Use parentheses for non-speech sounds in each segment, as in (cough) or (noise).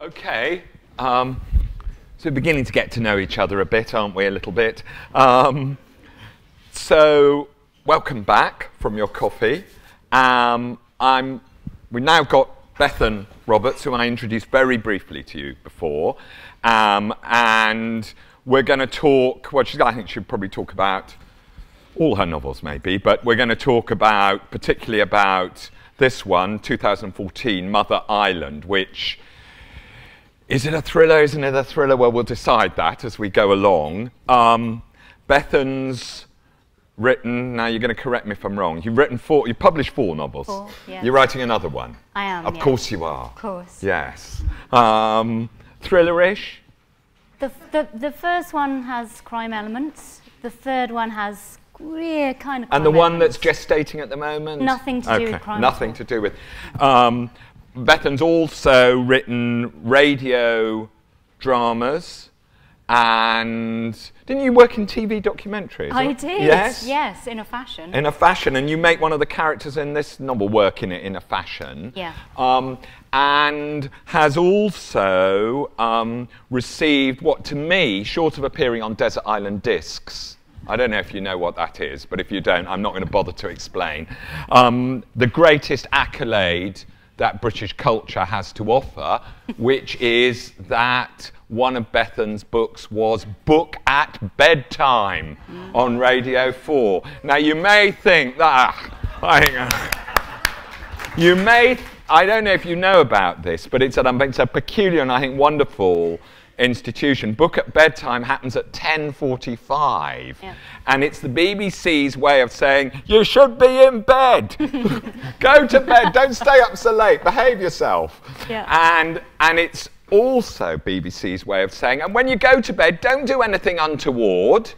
Okay, um, so we're beginning to get to know each other a bit, aren't we? A little bit. Um, so, welcome back from your coffee. Um, I'm, we've now got Bethan Roberts, who I introduced very briefly to you before, um, and we're going to talk. Well, she's, I think she'll probably talk about all her novels, maybe, but we're going to talk about, particularly about this one, 2014, Mother Island, which is it a thriller? Isn't it a thriller? Well, we'll decide that as we go along. Um, Bethan's written, now you're going to correct me if I'm wrong, you've written four, you published four novels. Four, yes. You're writing another one. I am. Of yes. course you are. Of course. Yes. Um, thriller-ish? The, the, the first one has crime elements. The third one has yeah, kind of. And the one that's gestating at the moment? Nothing to do with Okay, crime Nothing to do with. Um, Bethan's also written radio dramas, and didn't you work in TV documentaries? I did. Yes. Yes, in a fashion. In a fashion, and you make one of the characters in this novel work in it in a fashion. Yeah. Um, and has also um, received what, to me, short of appearing on Desert Island Discs, I don't know if you know what that is, but if you don't, I'm not going to bother to explain. Um, the greatest accolade that British culture has to offer, (laughs) which is that one of Bethan's books was Book at Bedtime on Radio 4. Now, you may think that. Ah, I, you may, I don't know if you know about this, but it's, it's a peculiar and I think wonderful institution. Book at bedtime happens at 10.45. Yeah. And it's the BBC's way of saying, you should be in bed. (laughs) Go to bed. Don't stay up so late. Behave yourself. Yeah. And, and it's also BBC's way of saying, and when you go to bed, don't do anything untoward.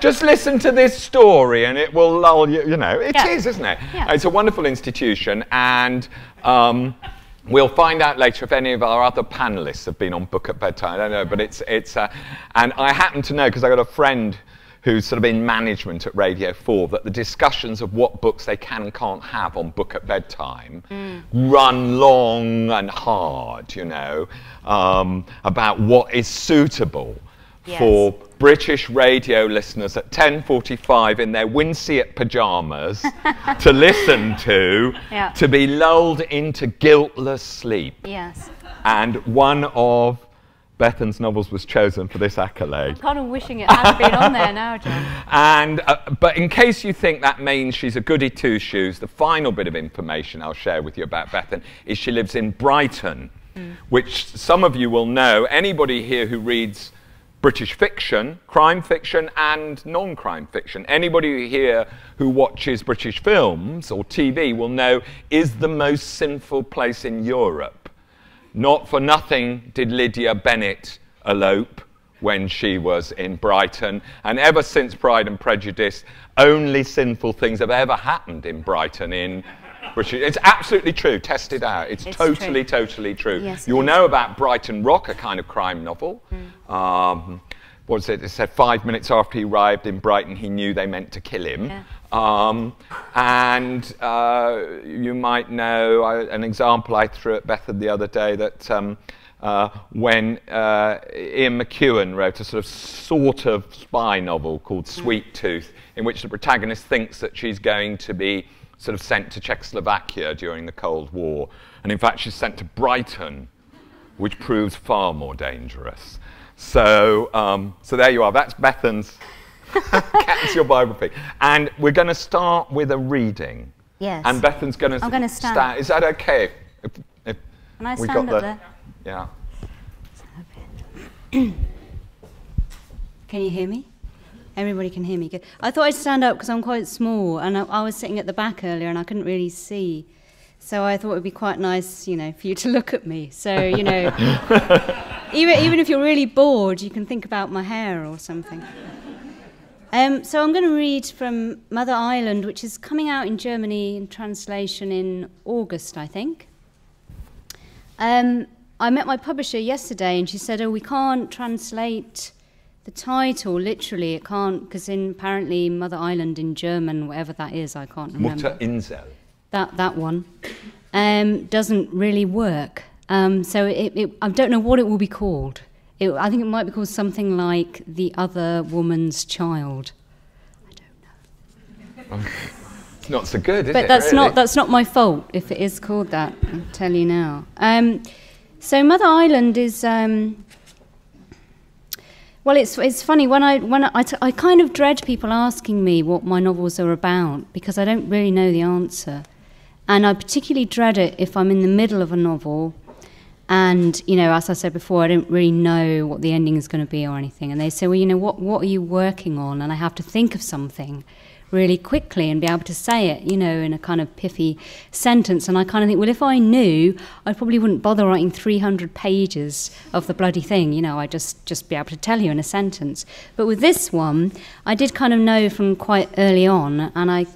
Just listen to this story and it will lull you, you know. It is, Yeah. isn't it? Yeah. It's a wonderful institution and um, we'll find out later if any of our other panelists have been on Book at Bedtime. I don't know, but it's, it's uh, and I happen to know because I've got a friend who's sort of in management at Radio 4 that the discussions of what books they can and can't have on Book at Bedtime run long and hard, you know, um, about what is suitable Yes. for British radio listeners at 10:45 in their Winceyette pajamas (laughs) to listen to, Yeah. to be lulled into guiltless sleep. yes. And one of Bethan's novels was chosen for this accolade. Kind of wishing it had been on there now, John. (laughs) And, uh, but in case you think that means she's a goody two shoes, the final bit of information I'll share with you about Bethan is she lives in Brighton, which some of you will know. Anybody here who reads British fiction, crime fiction, and non crime fiction, anybody here who watches British films or TV will know is the most sinful place in Europe. Not for nothing did Lydia Bennet elope when she was in Brighton. And ever since Pride and Prejudice, only sinful things have ever happened in Brighton in British. It's absolutely true. Test it out. It's, It's totally, true. totally true. Yes, You'll know about Brighton Rock, a kind of crime novel. Hmm. Um, what was it? It said five minutes after he arrived in Brighton, he knew they meant to kill him. Yeah. Um, and uh, you might know I, an example I threw at Bethan the other day that um, uh, when uh, Ian McEwan wrote a sort of sort of spy novel called Sweet Tooth, in which the protagonist thinks that she's going to be sort of sent to Czechoslovakia during the Cold War. And in fact, she's sent to Brighton, which proves far more dangerous. So, um, so there you are. That's Bethan's (laughs) Cat's your biography. And we're going to start with a reading. Yes. And Bethan's going to I'm gonna stand. Is that okay? If, if Can I stand got up the, there? Yeah. (clears throat) Can you hear me? Everybody can hear me. Good. I thought I'd stand up because I'm quite small, and I, I was sitting at the back earlier, and I couldn't really see. So I thought it'd be quite nice, you know, for you to (laughs) look at me. So you know, (laughs) even even if you're really bored, you can think about my hair or something. Um, so I'm going to read from Mother Island, which is coming out in Germany in translation in August, I think. Um, I met my publisher yesterday, and she said, "Oh, we can't translate the title literally. It can't because in apparently Mother Island in German, whatever that is, I can't remember. Mutter Insel. That that one um, doesn't really work." Um, so it, it, I don't know what it will be called. It, I think it might be called something like The Other Woman's Child. I don't know. it's not so good, is but it? that's really? not that's not my fault if it is called that. I'll tell you now. Um, so Mother Island is. Well, it's it's funny when I when I, I, t- I kind of dread people asking me what my novels are about because I don't really know the answer, and I particularly dread it if I'm in the middle of a novel, and you know, as I said before, I don't really know what the ending is going to be or anything, and they say, well, you know, what what are you working on? And I have to think of something really quickly and be able to say it, you know, in a kind of pithy sentence. And I kind of think, well, if I knew, I probably wouldn't bother writing 300 pages of the bloody thing, you know, I just just be able to tell you in a sentence. But with this one, I did kind of know from quite early on, and I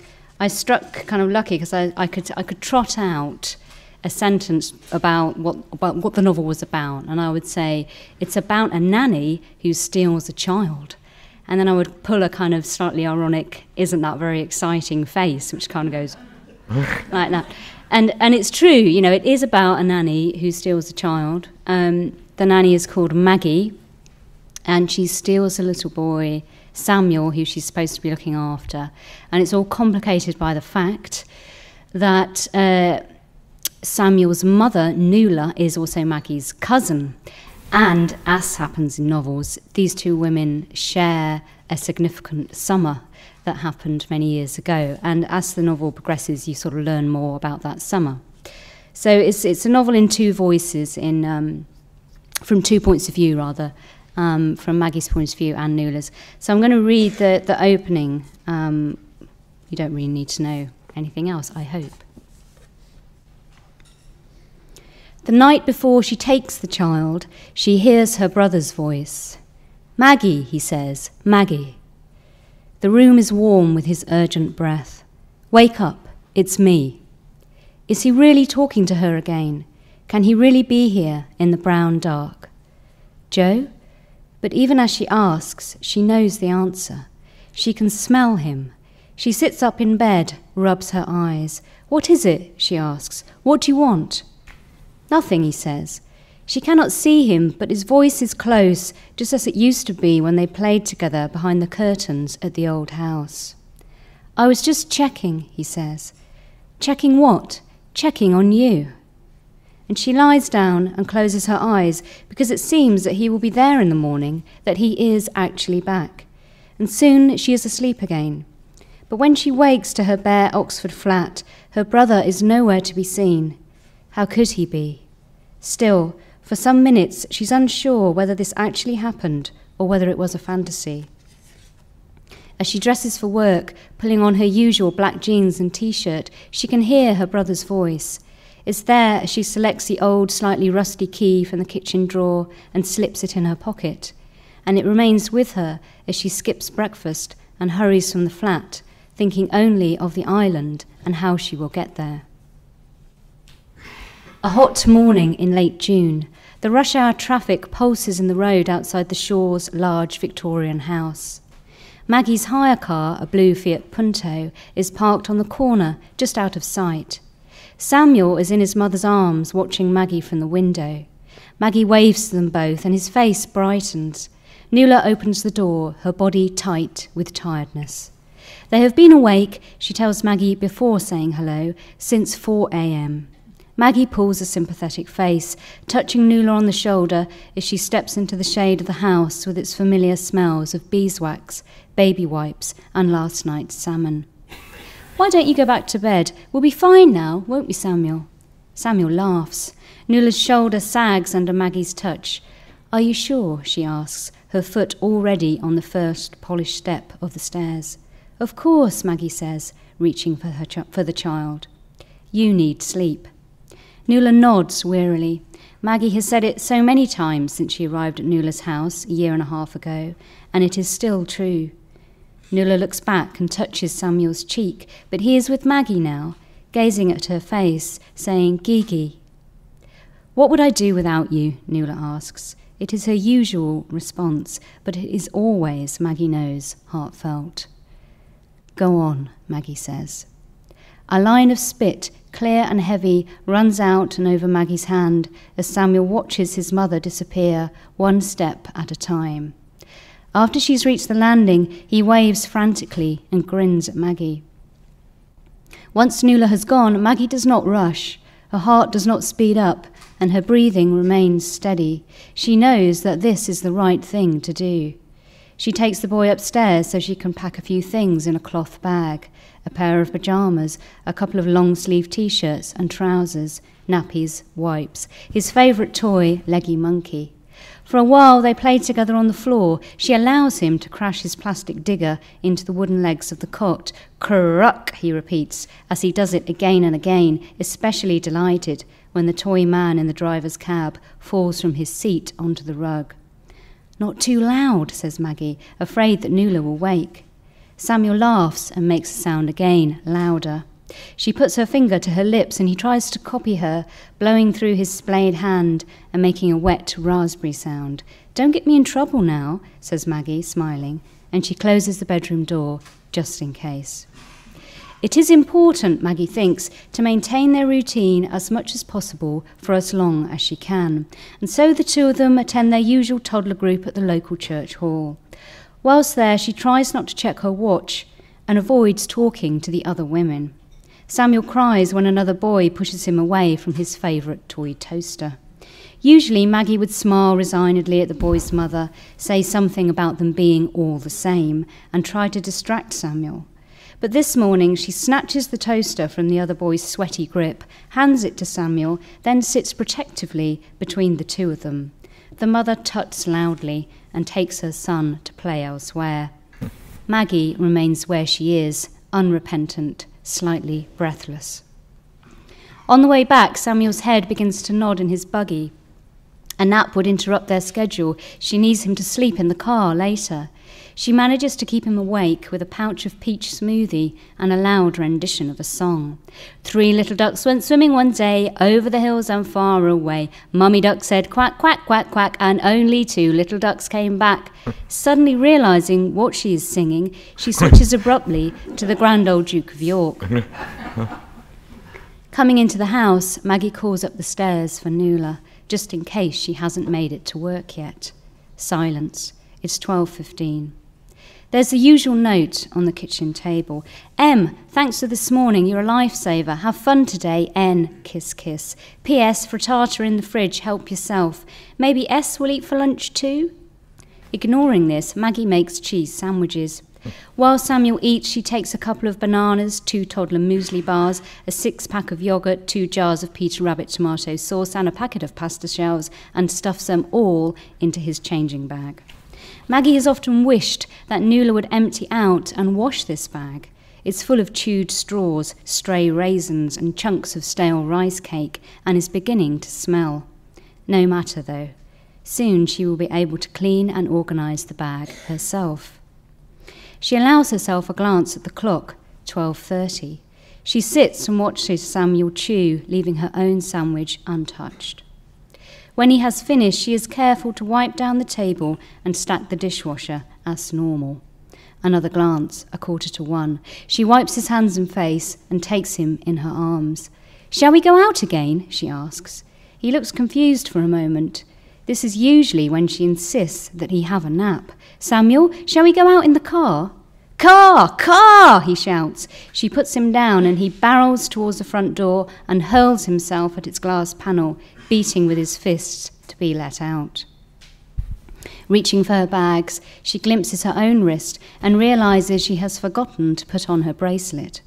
I struck kind of lucky because I, I could I could trot out a sentence about what about what the novel was about, and I would say it's about a nanny who steals a child. And then I would pull a kind of slightly ironic, isn't that very exciting face, which kind of goes (laughs) like that. And, and it's true, you know, it is about a nanny who steals a child. Um, the nanny is called Maggie, and she steals a little boy, Samuel, who she's supposed to be looking after. And it's all complicated by the fact that uh, Samuel's mother, Nuala, is also Maggie's cousin. And as happens in novels, these two women share a significant summer that happened many years ago. And as the novel progresses, you sort of learn more about that summer. So it's, it's a novel in two voices, in, um, from two points of view, rather, um, from Maggie's point of view and Nuala's. So I'm going to read the, the opening. Um, you don't really need to know anything else, I hope. The night before she takes the child, she hears her brother's voice. Maggie, he says, Maggie. The room is warm with his urgent breath. Wake up, it's me. Is he really talking to her again? Can he really be here in the brown dark? Joe? But even as she asks, she knows the answer. She can smell him. She sits up in bed, rubs her eyes. What is it? she asks. What do you want? Nothing, he says. She cannot see him, but his voice is close, just as it used to be when they played together behind the curtains at the old house. I was just checking, he says. Checking what? Checking on you. And she lies down and closes her eyes because it seems that he will be there in the morning, that he is actually back. And soon she is asleep again. But when she wakes to her bare Oxford flat, her brother is nowhere to be seen. How could he be? Still, for some minutes, she's unsure whether this actually happened or whether it was a fantasy. As she dresses for work, pulling on her usual black jeans and t shirt, she can hear her brother's voice. It's there as she selects the old, slightly rusty key from the kitchen drawer and slips it in her pocket. And it remains with her as she skips breakfast and hurries from the flat, thinking only of the island and how she will get there. A hot morning in late June. The rush hour traffic pulses in the road outside the Shaw's large Victorian house. Maggie's hire car, a blue Fiat Punto, is parked on the corner, just out of sight. Samuel is in his mother's arms, watching Maggie from the window. Maggie waves to them both, and his face brightens. Nuala opens the door, her body tight with tiredness. They have been awake, she tells Maggie before saying hello, since 4 a.m. Maggie pulls a sympathetic face, touching Nuala on the shoulder as she steps into the shade of the house with its familiar smells of beeswax, baby wipes, and last night's salmon. Why don't you go back to bed? We'll be fine now, won't we, Samuel? Samuel laughs. Nuala's shoulder sags under Maggie's touch. Are you sure? she asks, her foot already on the first polished step of the stairs. Of course, Maggie says, reaching for, her for the child. You need sleep. Nuala nods wearily. Maggie has said it so many times since she arrived at Nuala's house a year and a half ago, and it is still true. Nuala looks back and touches Samuel's cheek, but he is with Maggie now, gazing at her face, saying, Gigi. What would I do without you? Nuala asks. It is her usual response, but it is always, Maggie knows, heartfelt. Go on, Maggie says. A line of spit clear and heavy, runs out and over Maggie's hand as Samuel watches his mother disappear one step at a time. After she's reached the landing, he waves frantically and grins at Maggie. Once Nuala has gone, Maggie does not rush. Her heart does not speed up, and her breathing remains steady. She knows that this is the right thing to do. She takes the boy upstairs so she can pack a few things in a cloth bag a pair of pyjamas, a couple of long sleeve t shirts and trousers, nappies, wipes, his favourite toy, Leggy Monkey. For a while they play together on the floor. She allows him to crash his plastic digger into the wooden legs of the cot. Cruck, he repeats, as he does it again and again, especially delighted when the toy man in the driver's cab falls from his seat onto the rug. Not too loud, says Maggie, afraid that Nuala will wake. Samuel laughs and makes the sound again, louder. She puts her finger to her lips and he tries to copy her, blowing through his splayed hand and making a wet raspberry sound. Don't get me in trouble now, says Maggie, smiling, and she closes the bedroom door just in case. It is important, Maggie thinks, to maintain their routine as much as possible for as long as she can, and so the two of them attend their usual toddler group at the local church hall. Whilst there, she tries not to check her watch and avoids talking to the other women. Samuel cries when another boy pushes him away from his favourite toy toaster. Usually, Maggie would smile resignedly at the boy's mother, say something about them being all the same, and try to distract Samuel. But this morning, she snatches the toaster from the other boy's sweaty grip, hands it to Samuel, then sits protectively between the two of them. The mother tuts loudly and takes her son to play elsewhere. Maggie remains where she is, unrepentant, slightly breathless. On the way back, Samuel's head begins to nod in his buggy. A nap would interrupt their schedule. She needs him to sleep in the car later. She manages to keep him awake with a pouch of peach smoothie and a loud rendition of a song. Three little ducks went swimming one day over the hills and far away. Mummy duck said quack, quack, quack, quack, and only two little ducks came back. Suddenly realizing what she is singing, she switches abruptly to the grand old Duke of York. Coming into the house, Maggie calls up the stairs for Nuala, just in case she hasn't made it to work yet. Silence. It's 12:15. There's the usual note on the kitchen table. M, thanks for this morning, you're a lifesaver. Have fun today. N, kiss, kiss. P.S. frittata in the fridge, help yourself. Maybe S will eat for lunch too? Ignoring this, Maggie makes cheese sandwiches. (laughs) While Samuel eats, she takes a couple of bananas, two toddler muesli bars, a six pack of yogurt, two jars of Peter Rabbit tomato sauce, and a packet of pasta shells, and stuffs them all into his changing bag. Maggie has often wished that Nuala would empty out and wash this bag. It's full of chewed straws, stray raisins, and chunks of stale rice cake, and is beginning to smell. No matter, though. Soon she will be able to clean and organise the bag herself. She allows herself a glance at the clock, 12:30. She sits and watches Samuel chew, leaving her own sandwich untouched. When he has finished, she is careful to wipe down the table and stack the dishwasher as normal. Another glance, a quarter to one. She wipes his hands and face and takes him in her arms. Shall we go out again? she asks. He looks confused for a moment. This is usually when she insists that he have a nap. Samuel, shall we go out in the car? Car! Car! he shouts. She puts him down and he barrels towards the front door and hurls himself at its glass panel beating with his fists to be let out. Reaching for her bags, she glimpses her own wrist and realizes she has forgotten to put on her bracelet.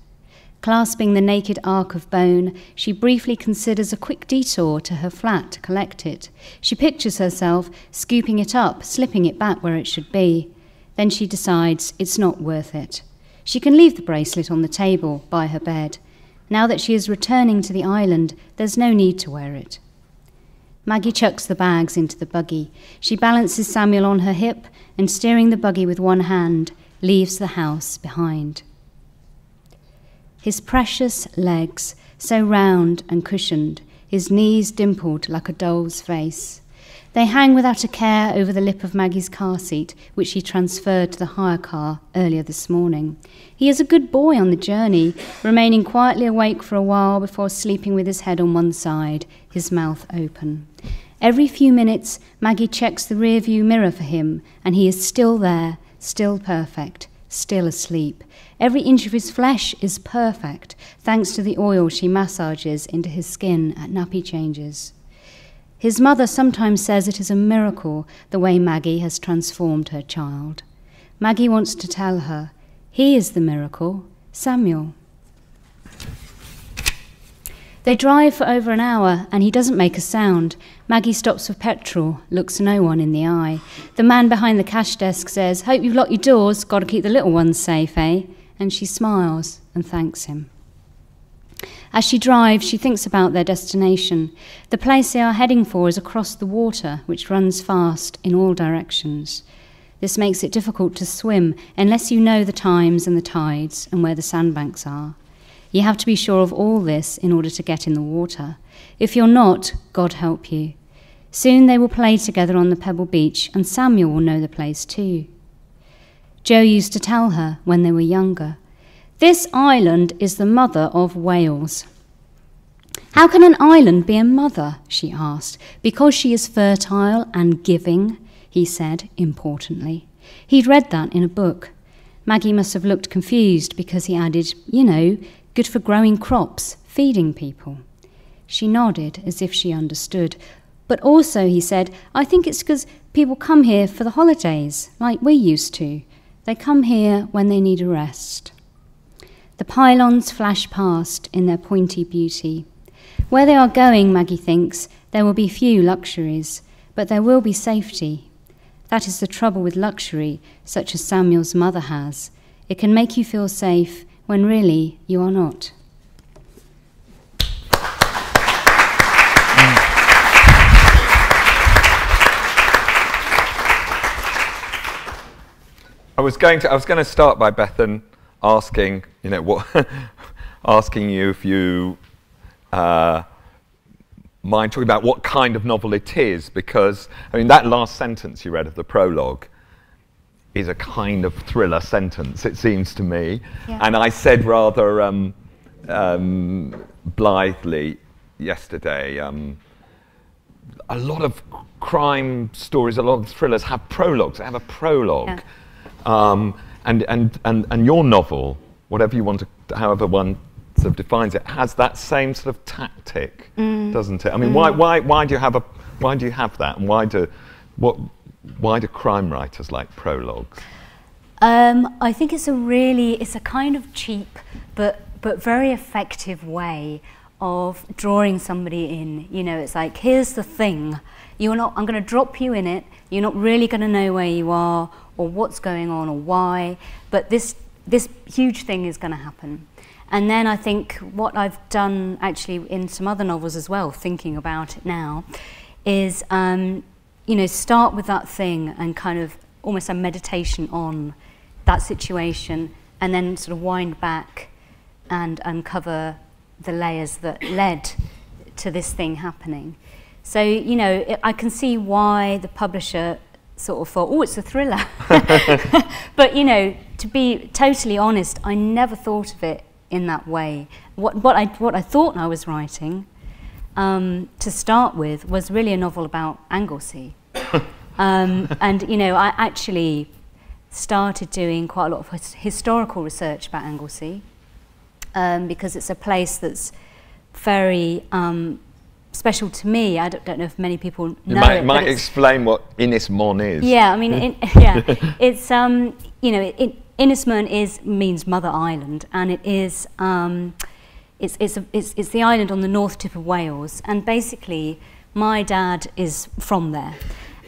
Clasping the naked arc of bone, she briefly considers a quick detour to her flat to collect it. She pictures herself scooping it up, slipping it back where it should be. Then she decides it's not worth it. She can leave the bracelet on the table by her bed. Now that she is returning to the island, there's no need to wear it. Maggie chucks the bags into the buggy. She balances Samuel on her hip and, steering the buggy with one hand, leaves the house behind. His precious legs, so round and cushioned, his knees dimpled like a doll's face. They hang without a care over the lip of Maggie's car seat, which he transferred to the hire car earlier this morning. He is a good boy on the journey, remaining quietly awake for a while before sleeping with his head on one side, his mouth open. Every few minutes, Maggie checks the rearview mirror for him, and he is still there, still perfect, still asleep. Every inch of his flesh is perfect, thanks to the oil she massages into his skin at nappy changes. His mother sometimes says it is a miracle the way Maggie has transformed her child. Maggie wants to tell her, he is the miracle, Samuel. They drive for over an hour and he doesn't make a sound. Maggie stops for petrol, looks no one in the eye. The man behind the cash desk says, Hope you've locked your doors, gotta keep the little ones safe, eh? And she smiles and thanks him. As she drives, she thinks about their destination. The place they are heading for is across the water, which runs fast in all directions. This makes it difficult to swim unless you know the times and the tides and where the sandbanks are. You have to be sure of all this in order to get in the water. If you're not, God help you. Soon they will play together on the pebble beach, and Samuel will know the place too. Joe used to tell her when they were younger this island is the mother of Wales. How can an island be a mother? she asked. Because she is fertile and giving, he said importantly. He'd read that in a book. Maggie must have looked confused because he added, you know, good for growing crops, feeding people. She nodded as if she understood. But also, he said, I think it's because people come here for the holidays, like we used to. They come here when they need a rest. The pylons flash past in their pointy beauty. Where they are going, Maggie thinks, there will be few luxuries, but there will be safety. That is the trouble with luxury, such as Samuel's mother has. It can make you feel safe when really you are not. I was going to I was going to start by Bethan asking, you know, what, (laughs) asking you if you uh, mind talking about what kind of novel it is, because I mean that last sentence you read of the prologue is a kind of thriller sentence, it seems to me. Yeah. And I said rather um, um, blithely yesterday. Um, a lot of crime stories, a lot of thrillers have prologues. They have a prologue. Yeah. Um, and, and, and, and your novel, whatever you want to, however one sort of defines it, has that same sort of tactic, mm. doesn't it? I mean, mm. why, why, why do you have a, why do you have that, and why do, what, why do crime writers like prologues? Um, I think it's a really, it's a kind of cheap but but very effective way of drawing somebody in. You know, it's like here's the thing. You're not. I'm going to drop you in it. You're not really going to know where you are or what's going on or why, but this, this huge thing is going to happen. And then I think what I've done actually in some other novels as well, thinking about it now, is um, you know start with that thing and kind of almost a meditation on that situation, and then sort of wind back and uncover the layers that led to this thing happening. So you know it, I can see why the publisher sort of thought, oh, it's a thriller. (laughs) (laughs) but, you know, to be totally honest, I never thought of it in that way. What, what, I, what I thought I was writing um, to start with was really a novel about Anglesey. (laughs) um, and, you know, I actually started doing quite a lot of historical research about Anglesey um, because it's a place that's very um, special to me. I don't, don't know if many people know you might, it. might explain what Ynys Môn is. Yeah, I mean, in, (laughs) yeah, it's um, you know, it, Ynys Môn is means Mother Island, and it is um, it's it's, a, it's it's the island on the north tip of Wales, and basically, my dad is from there.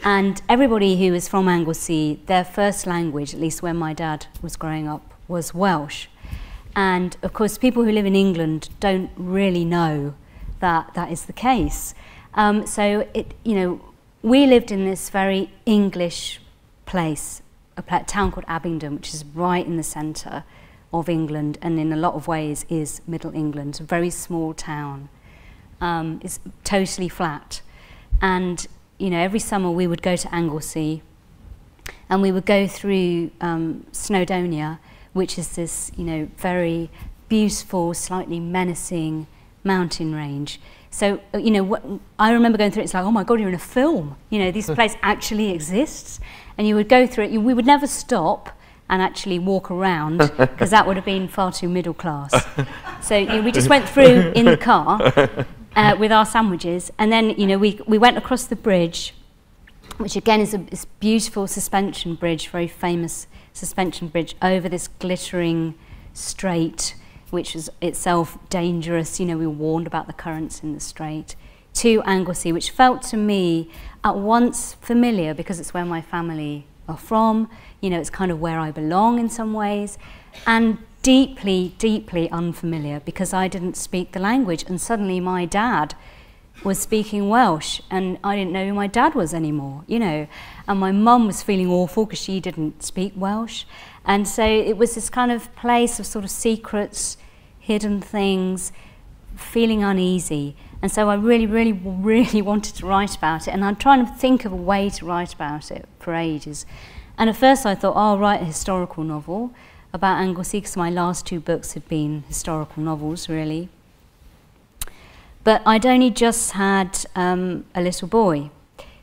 And everybody who is from Anglesey, their first language, at least when my dad was growing up, was Welsh. And of course, people who live in England don't really know that that is the case. Um, so it, you know, we lived in this very English place, a town called Abingdon, which is right in the centre of England, and in a lot of ways is Middle England. A very small town. Um, it's totally flat, and you know, every summer we would go to Anglesey and we would go through um, Snowdonia, which is this, you know, very beautiful, slightly menacing mountain range. So, uh, you know, what, I remember going through it, it's like, oh my God, you're in a film. You know, this (laughs) place actually exists. And you would go through it, you, we would never stop and actually walk around (laughs) because that would have been far too middle class. (laughs) so you know, we just went through in the car uh, with our sandwiches and then, you know, we, we went across the bridge, which again is a beautiful suspension bridge, very famous suspension bridge over this glittering strait which was itself dangerous. You know, we were warned about the currents in the strait. To Anglesey, which felt to me at once familiar because it's where my family are from. You know, it's kind of where I belong in some ways. And deeply, deeply unfamiliar because I didn't speak the language. And suddenly my dad was speaking Welsh and I didn't know who my dad was anymore, you know. And my mum was feeling awful because she didn't speak Welsh. And so it was this kind of place of sort of secrets, hidden things, feeling uneasy. And so I really, really, (laughs) really wanted to write about it. And I'm trying to think of a way to write about it for ages. And at first I thought, oh, I'll write a historical novel about Anglesey, because my last two books had been historical novels, really. But I'd only just had um, a little boy.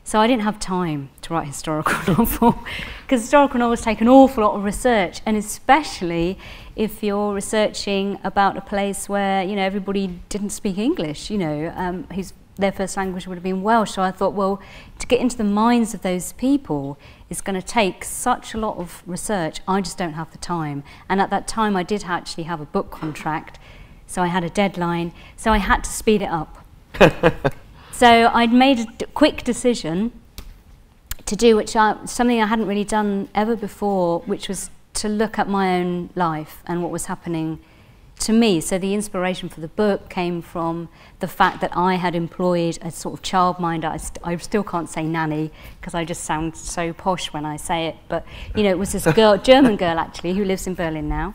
So I didn't have time to write a historical (laughs) novel because historical novels take an awful lot of research and especially if you're researching about a place where you know everybody didn't speak English, you know, um, whose their first language would have been Welsh. So I thought, well, to get into the minds of those people is going to take such a lot of research. I just don't have the time. And at that time, I did actually have a book contract, so I had a deadline. So I had to speed it up. (laughs) So I'd made a quick decision to do which I, something I hadn't really done ever before, which was to look at my own life and what was happening to me. So the inspiration for the book came from the fact that I had employed a sort of childminder. I, st I still can't say nanny because I just sound so posh when I say it. But you know, it was this (laughs) girl, German girl actually, who lives in Berlin now,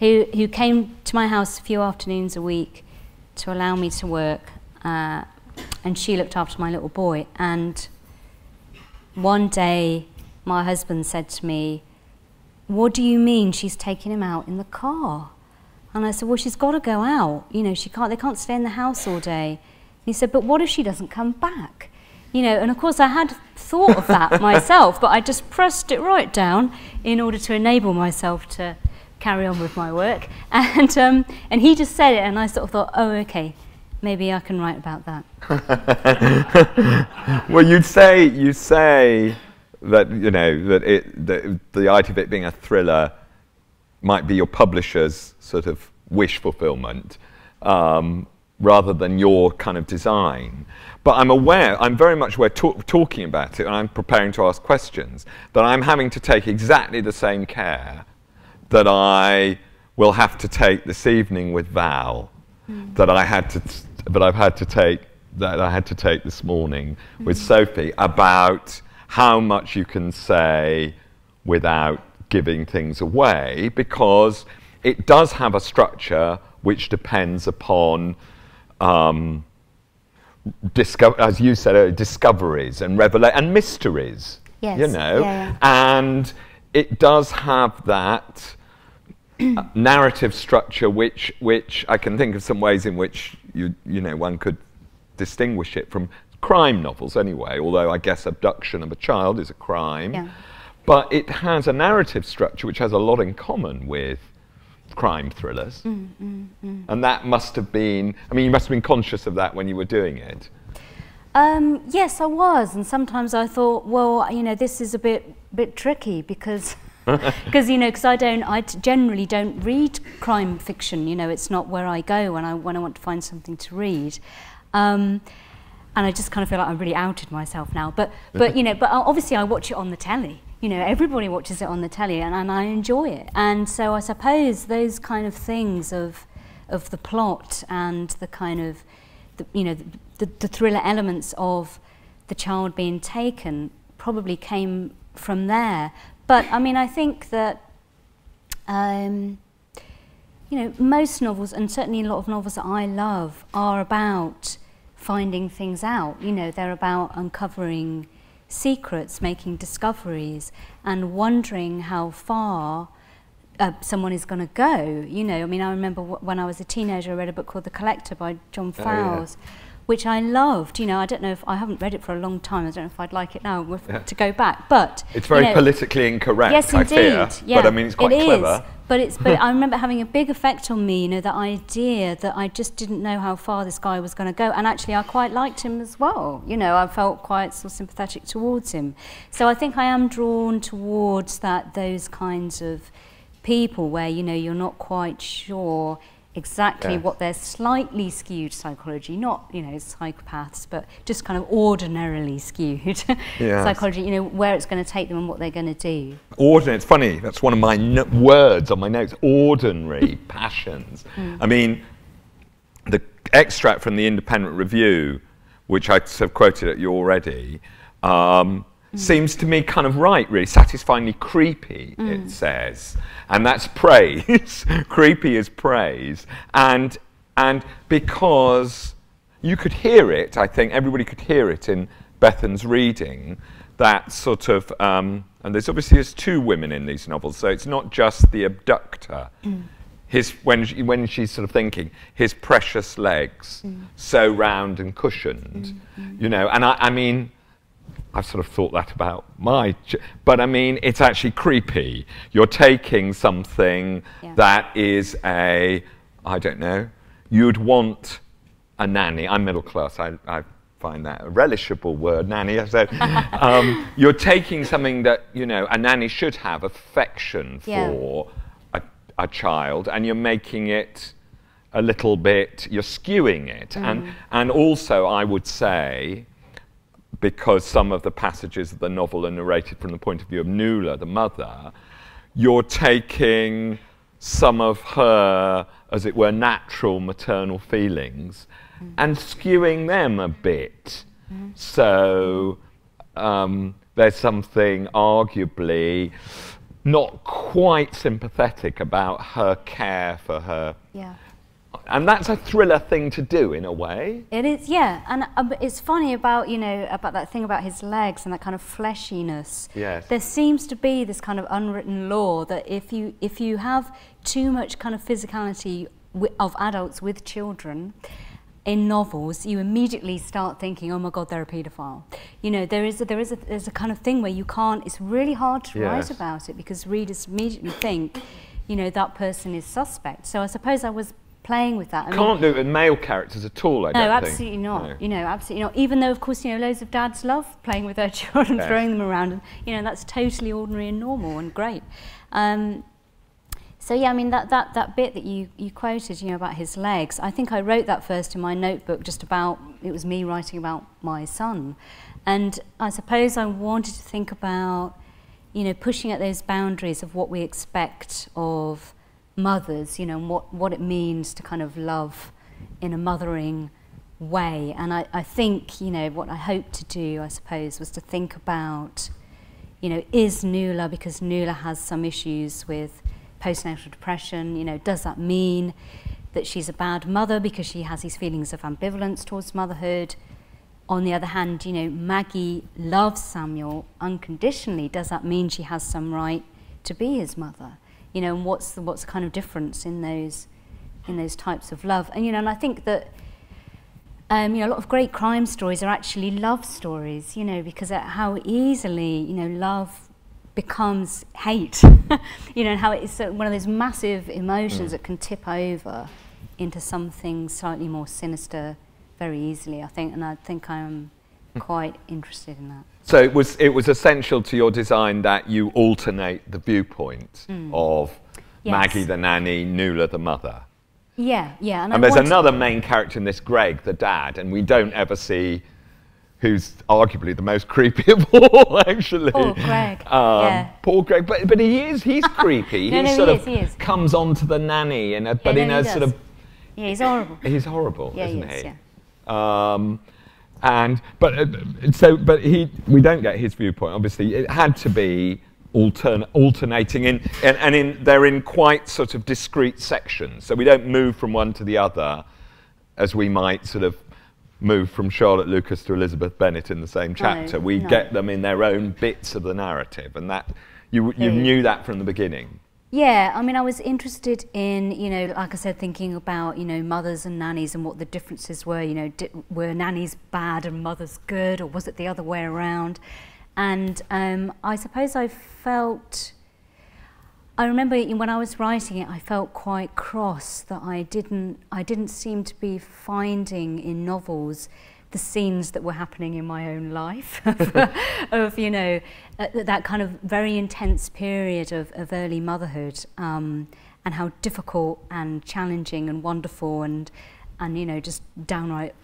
who who came to my house a few afternoons a week to allow me to work. Uh, and she looked after my little boy. And one day, my husband said to me, What do you mean she's taking him out in the car? And I said, Well, she's got to go out. You know, she can't, they can't stay in the house all day. And he said, But what if she doesn't come back? You know, and of course, I had thought of that (laughs) myself, but I just pressed it right down in order to enable myself to carry on with my work. (laughs) And, um, and he just said it, and I sort of thought, Oh, okay maybe I can write about that. (laughs) well, you'd say you say that you know that it the, the idea of it being a thriller might be your publisher's sort of wish fulfillment um, rather than your kind of design. But I'm aware, I'm very much aware, talk, talking about it, and I'm preparing to ask questions, that I'm having to take exactly the same care that I will have to take this evening with Val, mm. that I had to that I've had to take that I had to take this morning mm-hmm. with Sophie about how much you can say without giving things away because it does have a structure which depends upon um, as you said, uh, discoveries and revela- and mysteries. Yes. You know, yeah, yeah. and it does have that narrative structure, which which I can think of some ways in which you you know one could distinguish it from crime novels anyway. Although I guess abduction of a child is a crime, yeah. But it has a narrative structure which has a lot in common with crime thrillers, mm, mm, mm. and that must have been. I mean, you must have been conscious of that when you were doing it. Um, yes, I was, and sometimes I thought, well, you know, this is a bit bit tricky because (laughs) (laughs) because you know because I don't I generally don't read crime fiction you know it's not where I go when I when I want to find something to read um, and I just kind of feel like I'm really outed myself now but but (laughs) you know but obviously I watch it on the telly you know everybody watches it on the telly and, and I enjoy it and so I suppose those kind of things of of the plot and the kind of the, you know the, the, thriller elements of the child being taken probably came from there but I mean, I think that, um, you know, most novels, and certainly a lot of novels that I love, are about finding things out. You know, they're about uncovering secrets, making discoveries, and wondering how far uh, someone is going to go. You know, I mean, I remember when I was a teenager, I read a book called The Collector by John Fowles. Oh, yeah. Which I loved, you know. I don't know if I haven't read it for a long time. I don't know if I'd like it now yeah. to go back. But it's very you know, politically incorrect. Yes, I indeed. Fear, yeah, but I mean, it's quite it clever. Is. But it's but (laughs) I remember having a big effect on me, you know, the idea that I just didn't know how far this guy was going to go. And actually I quite liked him as well. You know, I felt quite sort of sympathetic towards him. So I think I am drawn towards that those kinds of people where, you know, you're not quite sure exactly yes. what their slightly skewed psychology, not, you know, psychopaths, but just kind of ordinarily skewed (laughs) yes. psychology, you know, where it's going to take them and what they're going to do. Ordinary, it's funny, that's one of my words on my notes, ordinary (laughs) passions. Mm. I mean, the extract from the Independent Review, which I have quoted at you already, um, Mm. seems to me kind of right, really, satisfyingly creepy, mm. it says. And that's praise. (laughs) creepy is praise. And, and because you could hear it, I think everybody could hear it in Bethan's reading, that sort of, um, and there's obviously there's two women in these novels, so it's not just the abductor. Mm. His, when, she, when she's sort of thinking, his precious legs, mm. so round and cushioned, mm, mm. you know, and I, I mean, I've sort of thought that about my, but I mean, it's actually creepy. You're taking something yeah. that is a, I don't know, you'd want a nanny. I'm middle class. I, I find that a relishable word, nanny. So (laughs) um, you're taking something that you know a nanny should have affection yeah. for a, a, child, and you're making it a little bit. You're skewing it, mm. and and also I would say because some of the passages of the novel are narrated from the point of view of Nuala, the mother, you're taking some of her, as it were, natural maternal feelings mm. and skewing them a bit. Mm. So um, there's something arguably not quite sympathetic about her care for her yeah. And that's a thriller thing to do in a way. It is, yeah. And um, it's funny about, you know, about that thing about his legs and that kind of fleshiness. Yes. There seems to be this kind of unwritten law that if you, if you have too much kind of physicality of adults with children, in novels, you immediately start thinking, "Oh my God, they're a paedophile." You know, there is a, there is a there's a kind of thing where you can't. It's really hard to yes. write about it because readers immediately think, you know, that person is suspect. So I suppose I was playing with that. I Can't mean, do it with male characters at all, I no, don't absolutely think. not. No. You know, absolutely not. Even though, of course, you know, loads of dads love playing with their (laughs) children, yes. throwing them around, and you know, that's totally ordinary and normal and great. Um, so yeah, I mean that, that, that bit that you, you quoted, you know, about his legs, I think I wrote that first in my notebook just about, it was me writing about my son. And I suppose I wanted to think about, you know, pushing at those boundaries of what we expect of mothers, you know, and what, what it means to kind of love in a mothering way. And I, I think, you know, what I hoped to do, I suppose, was to think about, you know, is Nuala, because Nuala has some issues with postnatal depression, you know, does that mean that she's a bad mother because she has these feelings of ambivalence towards motherhood? On the other hand, you know, Maggie loves Samuel unconditionally. Does that mean she has some right to be his mother? You know, and what's the, what's the kind of difference in those in those types of love. And you know, and I think that um, you know, a lot of great crime stories are actually love stories, you know, because how easily, you know, love becomes hate, (laughs) you know, and how it's one of those massive emotions mm. that can tip over into something slightly more sinister very easily, I think, and I think I'm quite interested in that. So it was, it was essential to your design that you alternate the viewpoint mm. of yes. Maggie the nanny, Nuala the mother. Yeah, yeah. And, and there's another main character in this, Greg, the dad, and we don't ever see who's arguably the most (laughs) creepy of all, actually. Poor Greg. Um, yeah. Poor Greg, but but he is he's (laughs) creepy. no, he no, sort he of is, he is. comes on to the nanny, in a, but yeah, in no, a sort of. Yeah, he's horrible. He's horrible, yeah, isn't he? Is? Yeah. Um, and but uh, so but he we don't get his viewpoint. Obviously, it had to be altern alternating in and, and in they're in quite sort of discrete sections. So we don't move from one to the other as we might sort of move from Charlotte Lucas to Elizabeth Bennet in the same chapter. we no. get them in their own bits of the narrative, and that you you knew that from the beginning. Yeah, I mean, I was interested in, you know, like I said, thinking about, you know, mothers and nannies and what the differences were. You know, were nannies bad and mothers good, or was it the other way around? And um, I suppose I felt. I remember when I was writing it, I felt quite cross that I didn't, I didn't seem to be finding in novels the scenes that were happening in my own life (laughs) (laughs) of, you know, uh, that kind of very intense period of, of early motherhood um, and how difficult and challenging and wonderful and, and, you know, just downright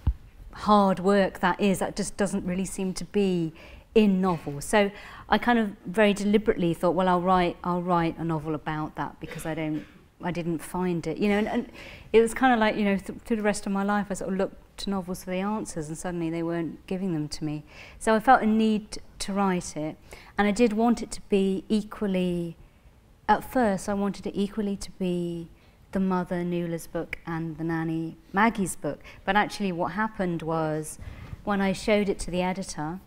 hard work that is. That just doesn't really seem to be in novels. So I kind of very deliberately thought, well, I'll write, I'll write a novel about that because I don't, I didn't find it, you know. And, and it was kind of like, you know, th- through the rest of my life, I sort of looked to novels for the answers, and suddenly they weren't giving them to me. So I felt a need to write it, and I did want it to be equally. At first, I wanted it equally to be the mother Nuala's book and the nanny Maggie's book. But actually, what happened was when I showed it to the editor,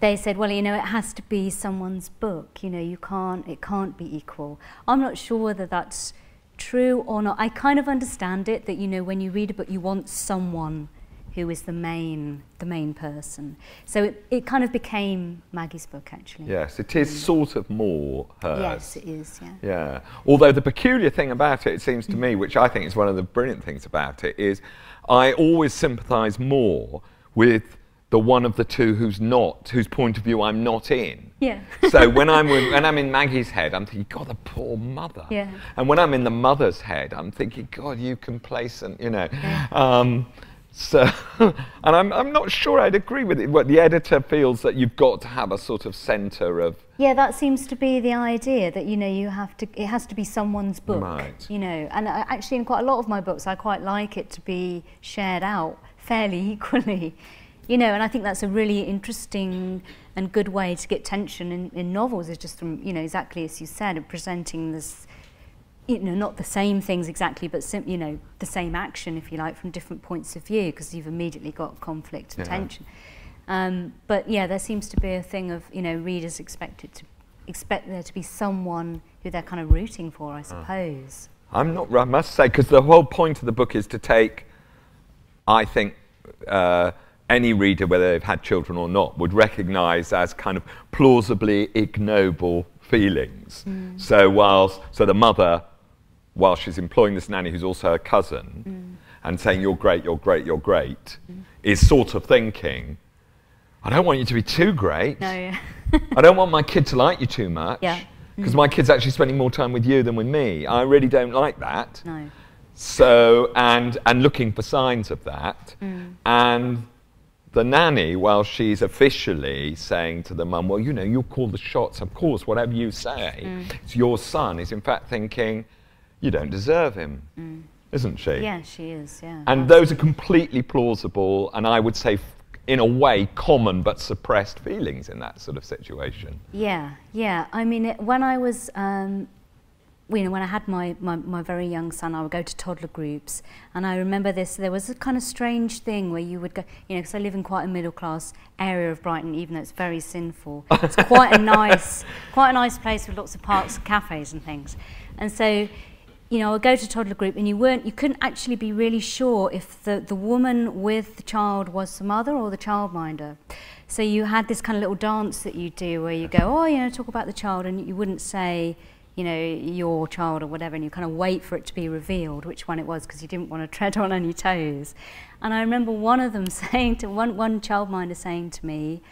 they said, well, you know, it has to be someone's book. You know, you can't, it can't be equal. I'm not sure whether that's true or not. I kind of understand it that, you know, when you read a book, you want someone who is the main, the main person. So it, it kind of became Maggie's book, actually. Yes, it is mm. sort of more hers. Yes, it is, yeah. Yeah. Although the peculiar thing about it, it seems to me, mm. which I think is one of the brilliant things about it, is I always sympathise more with the one of the two who's not, whose point of view I'm not in. Yeah. so when I'm with, when I'm in Maggie's head, I'm thinking, God, the poor mother. Yeah. And when I'm in the mother's head, I'm thinking, God, you complacent, you know. Um, so, (laughs) and I'm, I'm not sure I'd agree with it. What the editor feels that you've got to have a sort of centre of Yeah, that seems to be the idea that you know you have to. It has to be someone's book. Right. You know, and I, actually in quite a lot of my books, I quite like it to be shared out fairly (laughs) equally. You know, and I think that's a really interesting and good way to get tension in, in novels. Is just from you know exactly as you said, of presenting this. You know, not the same things exactly, but sim- you know the same action, if you like, from different points of view, because you've immediately got conflict and Yeah. tension. Um, but yeah, there seems to be a thing of you know readers expected to expect there to be someone who they're kind of rooting for, I suppose. I'm not, I must say, because the whole point of the book is to take, I think, uh, any reader, whether they've had children or not, would recognise as kind of plausibly ignoble feelings. Mm. So, whilst, so the mother, while she's employing this nanny who's also her cousin, mm. and saying, You're great, you're great, you're great, mm. is sort of thinking, I don't want you to be too great. No, yeah. (laughs) I don't want my kid to like you too much. Yeah. Because my kid's actually spending more time with you than with me. I really don't like that. no. So, and, and looking for signs of that. Mm. And the nanny, while she's officially saying to the mum, well, you know, you call the shots, of course, whatever you say, Mm. it's your son, is in fact thinking, you don't deserve him, isn't she? Mm. Yeah, she is. Yeah. And those are completely plausible, and I would say, in a way, common but suppressed feelings in that sort of situation. Yeah, yeah. I mean, it, when I was, um, you know, when I had my, my, my very young son, I would go to toddler groups, and I remember this. There was a kind of strange thing where you would go, you know, because I live in quite a middle class area of Brighton, even though it's very sinful. (laughs) It's quite a nice, quite a nice place with lots of parks, and cafes, and things. And so, you know, I would go to toddler group, and you weren't, you couldn't actually be really sure if the the woman with the child was the mother or the childminder. So you had this kind of little dance that you do where you go, oh, you know, talk about the child, and you wouldn't say, you know, your child or whatever, and you kind of wait for it to be revealed which one it was because you didn't want to tread on any toes. And I remember one of them (laughs) saying to one one childminder saying to me,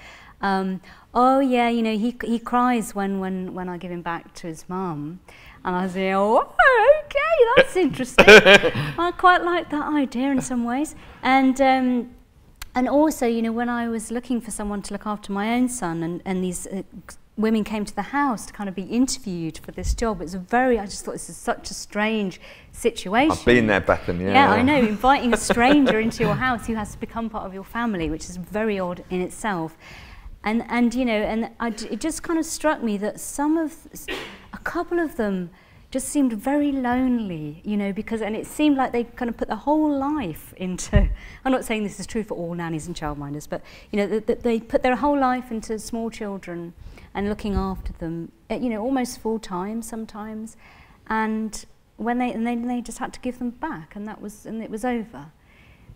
um, "Oh yeah, you know, he he cries when when when I give him back to his mum." And I was like, "Oh, okay, that's interesting. (laughs) I quite like that idea in some ways." And um, and also, you know, when I was looking for someone to look after my own son, and, and these uh, women came to the house to kind of be interviewed for this job, it was a very, I just thought this is such a strange situation. I've been there, Bethan, yeah. Yeah, I know. Inviting a stranger into your house who has to become part of your family, which is very odd in itself. And, and you know, and I it just kind of struck me that some of, a couple of them, just seemed very lonely, you know, because, and it seemed like they kind of put their whole life into, I'm not saying this is true for all nannies and childminders, but, you know, that, that they put their whole life into small children and looking after them, uh, you know, almost full time sometimes. And when they, and they, they just had to give them back and that was, and it was over.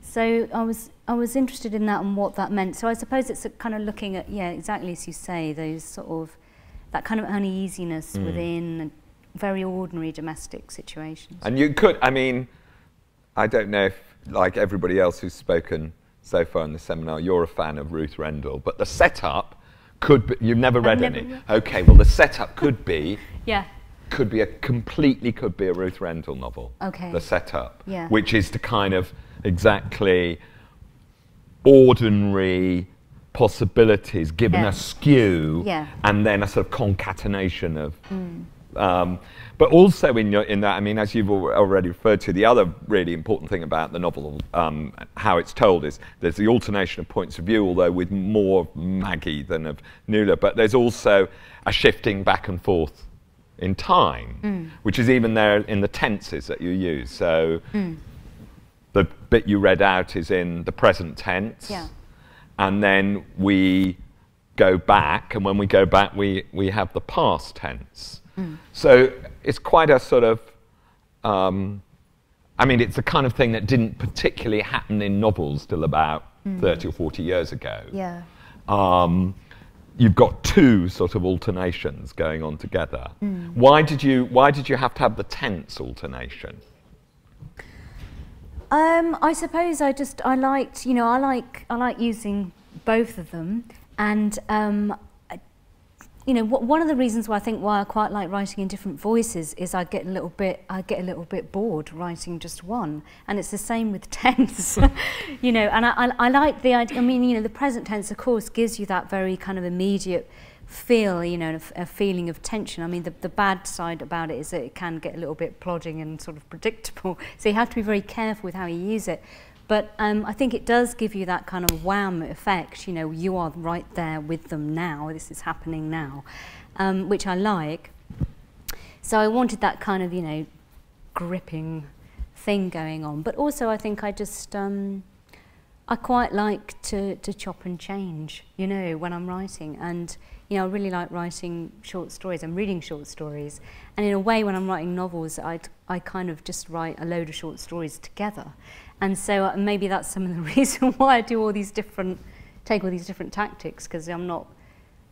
So I was, I was interested in that and what that meant. So I suppose it's a kind of looking at, yeah, exactly as you say, those sort of, that kind of uneasiness mm. within very ordinary domestic situations. And you could, I mean, I don't know if, like everybody else who's spoken so far in the seminar, you're a fan of Ruth Rendell, but the setup could be, you've never read never any. read. Okay, well, the setup could be, (laughs) yeah. could be a completely could be a Ruth Rendell novel. Okay. The setup, Yeah. which is to kind of exactly ordinary possibilities given Yeah. a skew Yeah. and then a sort of concatenation of hmm. Um, but also in, your, in that, I mean, as you've al- already referred to, the other really important thing about the novel, um, how it's told, is there's the alternation of points of view, although with more of Maggie than of Nuala, but there's also a shifting back and forth in time, which is even there in the tenses that you use. So the bit you read out is in the present tense, Yeah. and then we go back, and when we go back, we, we have the past tense. So it's quite a sort of, um, I mean, it's the kind of thing that didn't particularly happen in novels till about 30 or 40 years ago. Yeah. Um, you've got two sort of alternations going on together. Why did you Why did you have to have the tense alternation? Um, I suppose I just I liked you know I like I like using both of them, and um, you know one of the reasons why I think why I quite like writing in different voices is I get a little bit I get a little bit bored writing just one, and it's the same with (laughs) tense, you know. And I, I, I like the idea. I mean you know the present tense of course gives you that very kind of immediate feel, you know, a feeling of tension. I mean, the, the bad side about it is that it can get a little bit plodding and sort of predictable. (laughs) So you have to be very careful with how you use it. But um, I think it does give you that kind of wham effect. You know, you are right there with them now. This is happening now, um, which I like. So I wanted that kind of, you know, gripping thing going on. But also, I think I just, um, I quite like to, to chop and change, you know, when I'm writing. And, you know, I really like writing short stories. I'm reading short stories. And in a way, when I'm writing novels, I, I kind of just write a load of short stories together. And so uh, maybe that's some of the (laughs) reason why I do all these different, take all these different tactics, because I'm not,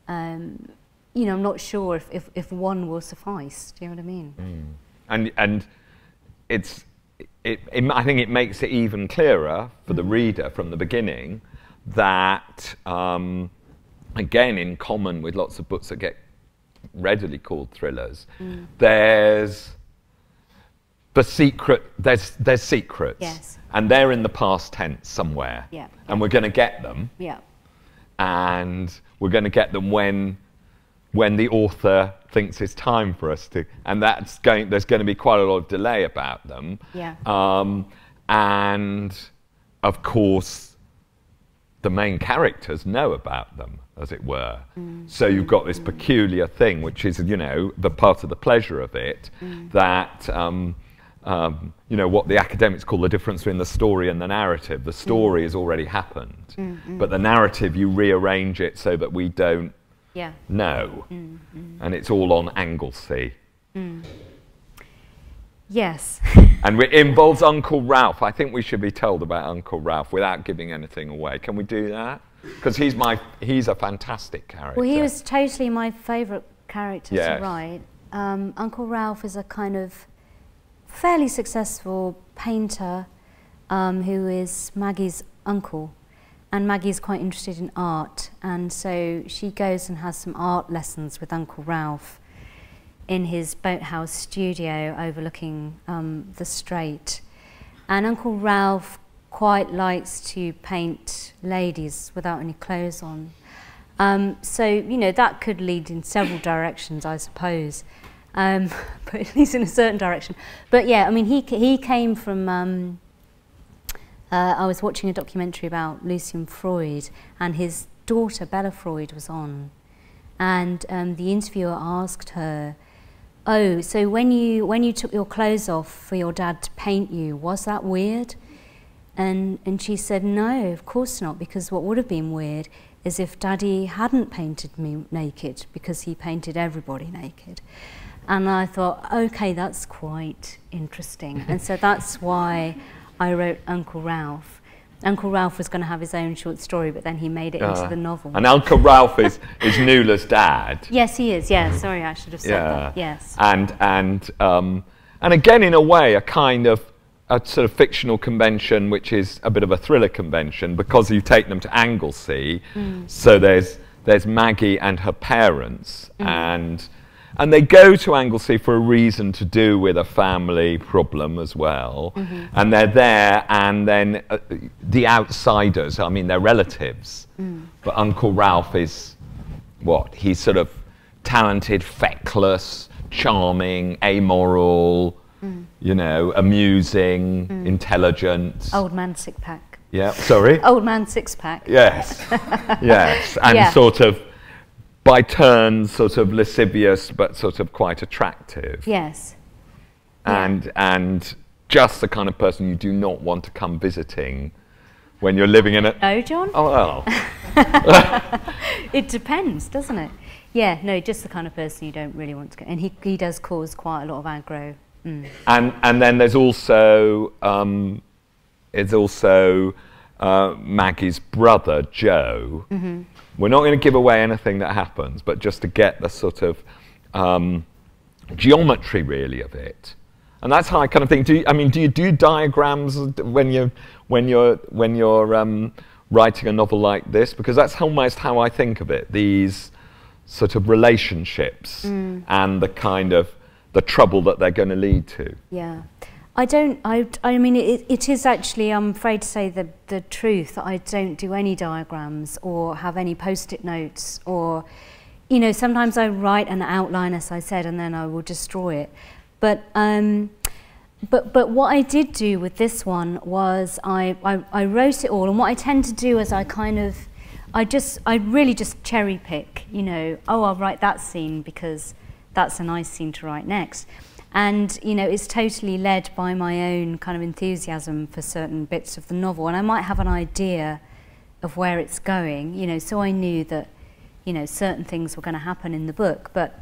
um, you know, I'm not sure if, if, if one will suffice. Do you know what I mean? And and it's it, it, I think it makes it even clearer for the reader from the beginning that um, again, in common with lots of books that get readily called thrillers, there's the secret. There's there's secrets, Yes. and they're in the past tense somewhere, Yeah. and we're going to get them. Yeah. and we're going to get them when when the author thinks it's time for us to and that's going there's going to be quite a lot of delay about them Yeah. um, and of course the main characters know about them as it were so you've got this peculiar thing which is you know the part of the pleasure of it that um, um, you know what the academics call the difference between the story and the narrative the story mm. has already happened mm, but the mm. narrative you rearrange it so that we don't Yeah. know mm-hmm. and it's all on Anglesey Yes. (laughs) and it involves Uncle Ralph. I think we should be told about Uncle Ralph without giving anything away. Can we do that? Because he's my he's a fantastic character. Well, he was totally my favourite character Yes. to write. Um, Uncle Ralph is a kind of fairly successful painter um, who is Maggie's uncle. And Maggie is quite interested in art. And so she goes and has some art lessons with Uncle Ralph in his boathouse studio overlooking um, the strait. And Uncle Ralph quite likes to paint ladies without any clothes on. Um, so, you know, that could lead in several directions, I suppose, um, (laughs) but at least in a certain direction. But yeah, I mean, he, he came from. Um, uh, I was watching a documentary about Lucian Freud, and his daughter Bella Freud was on. And um, the interviewer asked her, oh, so when you when you took your clothes off for your dad to paint you, was that weird? And and she said, no, of course not, because what would have been weird is if Daddy hadn't painted me naked because he painted everybody naked. And I thought, okay, that's quite interesting. and so that's why I wrote Uncle Ralph. Uncle Ralph was going to have his own short story, but then he made it uh, into the novel. And Uncle Ralph is, is Nuala's dad. Yes, he is. Yeah, sorry, I should have said yeah. that. Yes. And and um, and again, in a way, a kind of a sort of fictional convention, which is a bit of a thriller convention, because you take them to Anglesey. Mm. So there's there's Maggie and her parents, mm. and and they go to Anglesey for a reason to do with a family problem as well. Mm-hmm. And they're there, and then uh, the outsiders, I mean, they're relatives. Mm. But Uncle Ralph is what? He's sort of talented, feckless, charming, amoral, mm. you know, amusing, mm. intelligent. Old man six pack. Yeah, sorry? Old man six pack. Yes, (laughs) yes. And yeah. sort of by turns sort of lascivious but sort of quite attractive. Yes. And yeah. and just the kind of person you do not want to come visiting when you're living in it. No, John. Oh well. (laughs) (laughs) it depends, doesn't it? Yeah, no, just the kind of person you don't really want to go. And he he does cause quite a lot of aggro. Mm. And and then there's also um, it's also uh, Maggie's brother Joe. Mm-hmm we're not going to give away anything that happens, but just to get the sort of um, geometry really of it. And that's how I kind of think. Do you, I mean, do you do diagrams when you when you're when you're um, writing a novel like this? Because that's almost how I think of it. These sort of relationships mm. and the kind of the trouble that they're going to lead to. Yeah. I don't, I, I mean, it, it is actually, I'm afraid to say the, the truth. I don't do any diagrams or have any post-it notes or, you know, sometimes I write an outline, as I said, and then I will destroy it. But, um, but, but what I did do with this one was I, I, I wrote it all, and what I tend to do is I kind of, I just, I really just cherry pick, you know, oh, I'll write that scene because that's a nice scene to write next. And, you know, it's totally led by my own kind of enthusiasm for certain bits of the novel. And I might have an idea of where it's going, you know, so I knew that, you know, certain things were going to happen in the book, but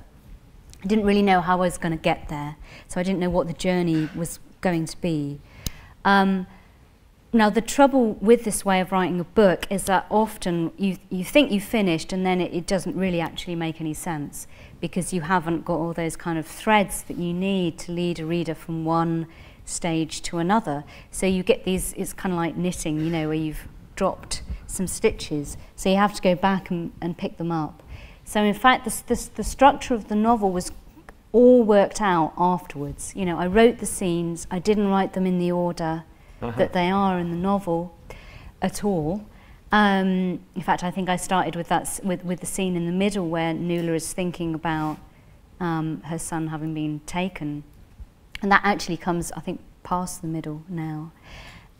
I didn't really know how I was going to get there. So I didn't know what the journey was going to be. Um, now, the trouble with this way of writing a book is that often you, you think you've finished and then it, it doesn't really actually make any sense because you haven't got all those kind of threads that you need to lead a reader from one stage to another. So you get these, it's kind of like knitting, you know, where you've dropped some stitches. So you have to go back and, and pick them up. So in fact, this, this, the structure of the novel was all worked out afterwards. You know, I wrote the scenes, I didn't write them in the order uh -huh. that they are in the novel at all. Um, in fact, I think I started with that with, with the scene in the middle where Nuala is thinking about um, her son having been taken, and that actually comes, I think, past the middle now.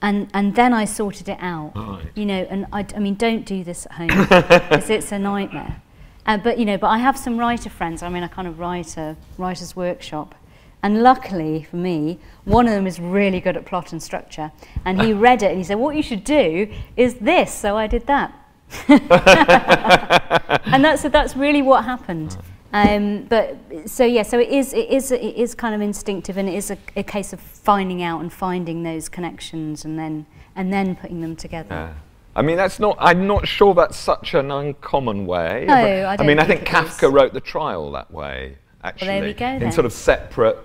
And and then I sorted it out, right. you know. And I, I mean, don't do this at home because it's a nightmare. Uh, but you know, but I have some writer friends. I mean, I kind of write a writer's workshop, and luckily for me, one of them is really good at plot and structure. And he (laughs) read it and he said, What you should do is this. So I did that. (laughs) and that's, that's really what happened. Um, but so yeah, so it is, it is, it is kind of instinctive and it is a, a case of finding out and finding those connections and then, and then putting them together. Uh. I mean, that's not. I'm not sure that's such an uncommon way. No, I, I mean, I think Kafka is. wrote the trial that way. Actually, well, go. In sort of separate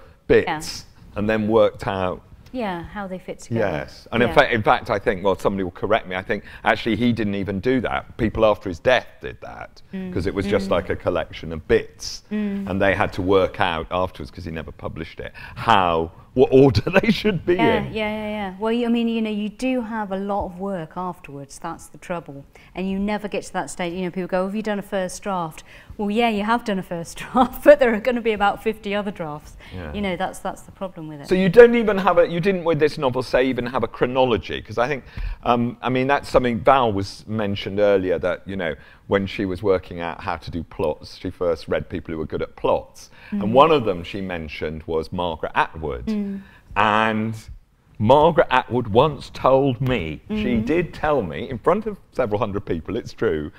bits yeah. and then worked out yeah, how they fit together. Yes, and yeah. in fact, in fact, I think well, somebody will correct me. I think actually he didn't even do that. People after his death did that because mm. it was just mm. like a collection of bits, mm. and they had to work out afterwards because he never published it how what order (laughs) they should be yeah, in. Yeah, yeah, yeah. Well, I mean, you know, you do have a lot of work afterwards. That's the trouble, and you never get to that stage. You know, people go, "Have you done a first draft?" Well, yeah, you have done a first (laughs) draft, but there are going to be about 50 other drafts. Yeah. You know, that's that's the problem with it. So you don't even have a, you didn't with this novel say even have a chronology, because I think, um, I mean, that's something Val was mentioned earlier that, you know, when she was working out how to do plots, she first read people who were good at plots. And mm. one of them she mentioned was Margaret Atwood. Mm. And Margaret Atwood once told me, she mm. did tell me, in front of several hundred people, it's true,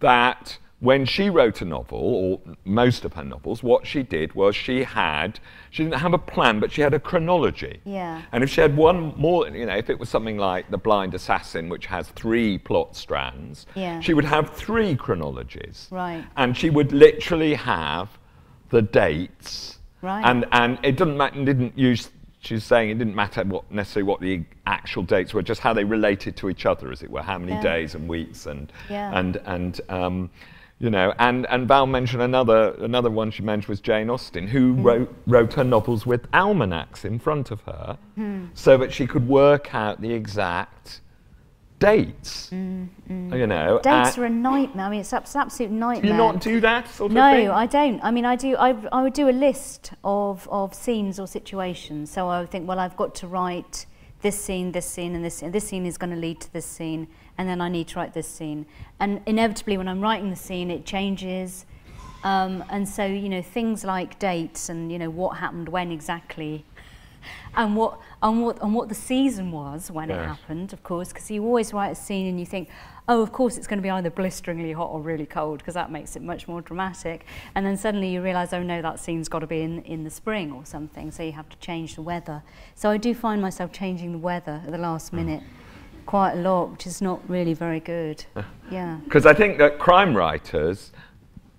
that when she wrote a novel, or most of her novels, what she did was she had, she didn't have a plan, but she had a chronology. Yeah. And if she had one more, you know, if it was something like The Blind Assassin, which has three plot strands, Yeah. she would have three chronologies. Right. And she would literally have the dates. Right. And, and it didn't matter, didn't use, she was saying it didn't matter what, necessarily what the actual dates were, just how they related to each other, as it were, how many Yeah. days and weeks and, Yeah. and, and um, you know, and, and Val mentioned another, another one she mentioned was Jane Austen, who Hmm. wrote, wrote her novels with almanacs in front of her Hmm. so that she could work out the exact dates. Hmm, You know, Dates are a nightmare. I mean, it's abs- absolute do nightmare. you not do that sort of thing? No, I don't. I mean, I do. I, I would do a list of, of scenes or situations. So I would think, well, I've got to write this scene, this scene, and this scene. This scene is going to lead to this scene, and then I need to write this scene. And inevitably, when I'm writing the scene, it changes. Um, and so, you know, things like dates and, you know, what happened when exactly (laughs) and what and what and what the season was when it happened, of course, because you always write a scene and you think, oh, of course it's going to be either blisteringly hot or really cold, because that makes it much more dramatic. And then suddenly you realise, oh no, that scene's got to be in in the spring or something, so you have to change the weather. So I do find myself changing the weather at the last minute quite a lot, which is not really very good. (laughs) Yeah. Because I think that crime writers,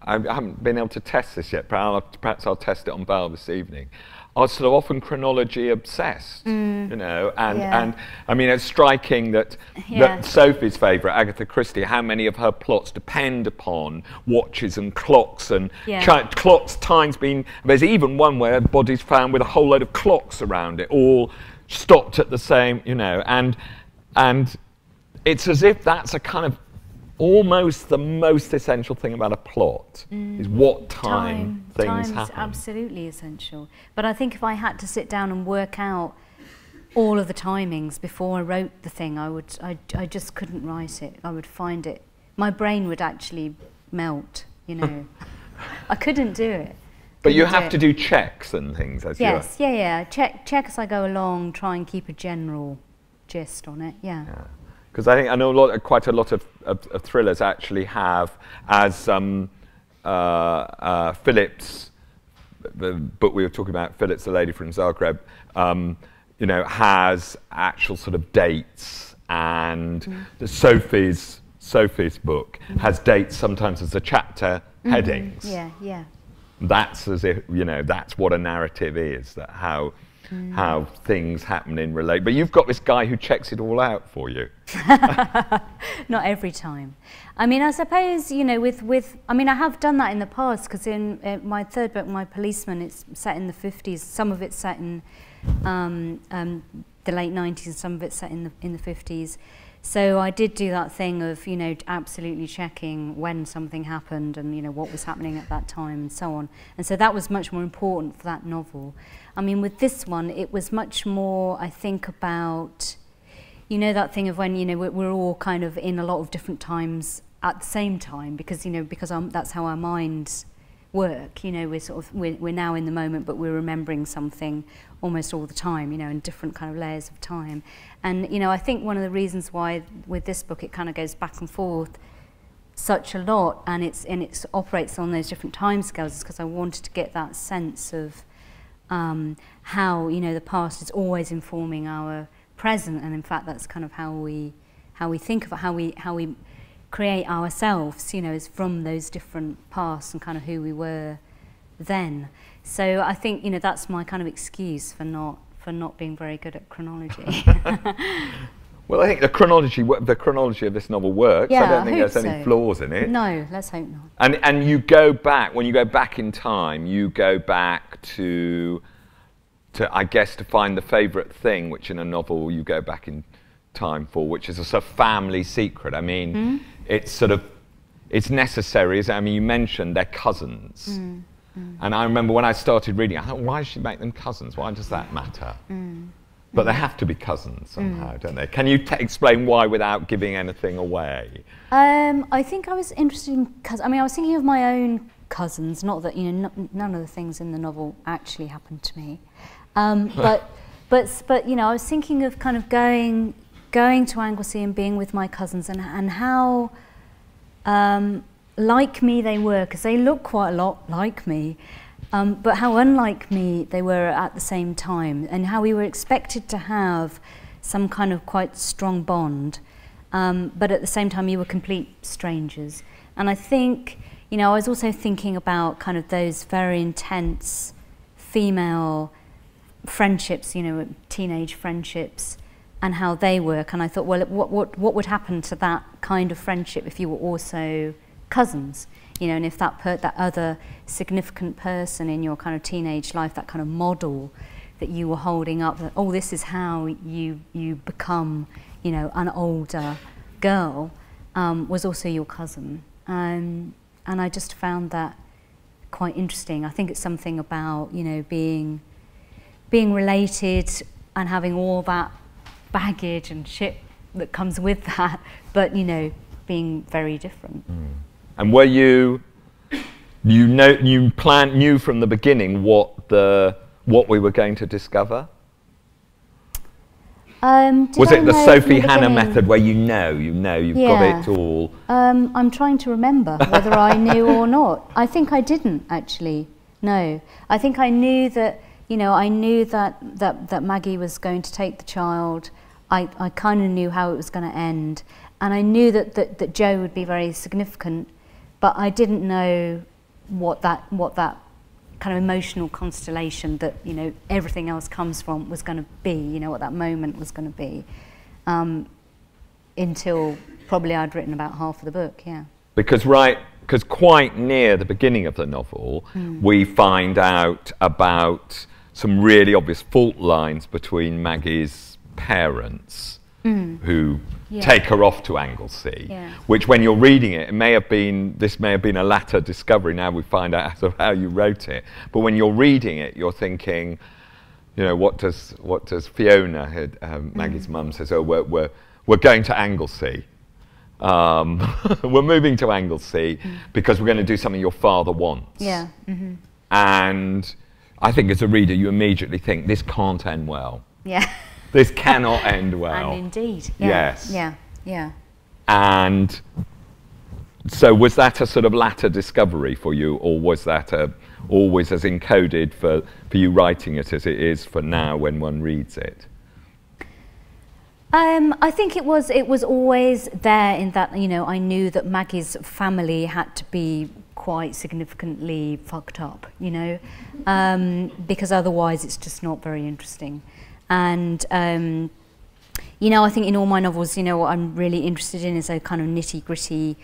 I haven't been able to test this yet, but I'll, perhaps I'll test it on Val this evening, are sort of often chronology obsessed, mm. you know, and, Yeah. and I mean, it's striking that, Yeah. that Sophie's favourite, Agatha Christie, how many of her plots depend upon watches and clocks and Yeah. clocks, times being, there's even one where a body's found with a whole load of clocks around it, all stopped at the same, you know, and, and it's as if that's a kind of almost the most essential thing about a plot mm. is what time, things time is happen. absolutely essential. But I think if I had to sit down and work out all of the timings before I wrote the thing, I would, I, I just couldn't write it. I would find it. My brain would actually melt. You know, (laughs) I couldn't do it. but you have it. to do checks and things as Yes, yeah, yeah. Check, check as I go along. Try and keep a general gist on it. Yeah. Because I think I know a lot, quite a lot of, of, of thrillers actually have, as um, uh, uh, Phillips, the book we were talking about, Phillips, the lady from Zagreb, um, you know, has actual sort of dates, and Mm. the Sophie's Sophie's book has dates sometimes as a chapter headings. Mm-hmm. Yeah, yeah. that's as if you know that's what a narrative is that how Mm. how things happen in relate but you've got this guy who checks it all out for you (laughs) Not every time. I mean, I suppose you know, with with. I mean, I have done that in the past because in my third book, My Policeman, it's set in the fifties. Some of it's set in um, um, the late nineties, and some of it's set in the in the fifties. So I did do that thing of you know absolutely checking when something happened and you know what was happening at that time and so on. And so that was much more important for that novel. I mean, with this one, it was much more. I think about you know that thing of when you know we're, we're all kind of in a lot of different times at the same time because you know because um, that's how our minds work you know we're sort of we're, we're now in the moment but we're remembering something almost all the time you know in different kind of layers of time and you know I think one of the reasons why with this book it kind of goes back and forth such a lot and it's and it operates on those different time scales is because I wanted to get that sense of um, how you know the past is always informing our present. And in fact that's kind of how we how we think of how we how we create ourselves you know is from those different pasts and kind of who we were then. So I think you know that's my kind of excuse for not for not being very good at chronology (laughs) (laughs) well i think the chronology the chronology of this novel works. I Yeah, don't I think there's hope any so. flaws in it. No let's hope not. And and you go back when you go back in time you go back to to i guess to find the favorite thing which in a novel you go back in time for which is a sort of family secret. I mean Hmm? it's sort of it's necessary i mean you mentioned they're cousins. Hmm, and i remember when i started reading i thought why does she make them cousins? Why does that matter? Hmm. But they have to be cousins somehow, don't they? Can you t- explain why without giving anything away? Um, I think I was interested in cousins. I mean, I was thinking of my own cousins. Not that you know, n- none of the things in the novel actually happened to me, um, (laughs) but but but you know, I was thinking of kind of going going to Anglesey and being with my cousins and and how um, like me they were because they look quite a lot like me. Um, but how unlike me they were at the same time, and how we were expected to have some kind of quite strong bond, um, but at the same time you were complete strangers. And I think, you know, I was also thinking about kind of those very intense female friendships, you know, teenage friendships, and how they work. And I thought, well, what, what, what would happen to that kind of friendship if you were also cousins? You know, and if that, that other significant person in your kind of teenage life, that kind of model that you were holding up, that, oh, this is how you, you become, you know, an older girl, um, was also your cousin. Um, and I just found that quite interesting. I think it's something about, you know, being, being related and having all that baggage and shit that comes with (laughs) that, but, you know, being very different. And were you, you know, you plan, knew from the beginning what the what we were going to discover? Um, was I it the Sophie the Hannah beginning? method where you know, you know, you've Yeah. got it all? Um, I'm trying to remember whether I knew (laughs) or not. I think I didn't actually. No, I think I knew that. You know, I knew that that, that Maggie was going to take the child. I, I kind of knew how it was going to end, and I knew that, that that Joe would be very significant, but I didn't know what that what that kind of emotional constellation that you know everything else comes from was going to be. You know what that moment was going to be. Um, until probably I'd written about half of the book, yeah. Because right, because quite near the beginning of the novel, Hmm. we find out about some really obvious fault lines between Maggie's parents, who Hmm. Yeah. take her off to Anglesey. Yeah. Which, when you're reading it, it may have been this may have been a latter discovery. Now we find out (laughs) sort of how you wrote it. But when you're reading it, you're thinking, you know, what does what does Fiona, her, um, Maggie's mum, says? Oh, we're we're we're going to Anglesey. Um, (laughs) we're moving to Anglesey because we're going to do something your father wants. Yeah. Mm-hmm. And I think as a reader, you immediately think this can't end well. Yeah. (laughs) This cannot (laughs) end well. and indeed. Yeah. Yes. Yeah. Yeah. And so, was that a sort of latter discovery for you, or was that a, always as encoded for, for you writing it as it is for now when one reads it? Um, I think it was it was always there in that you know I knew that Maggie's family had to be quite significantly fucked up, you know, um, because otherwise it's just not very interesting. And um, you know, I think in all my novels, you know, what I'm really interested in is a kind of nitty gritty,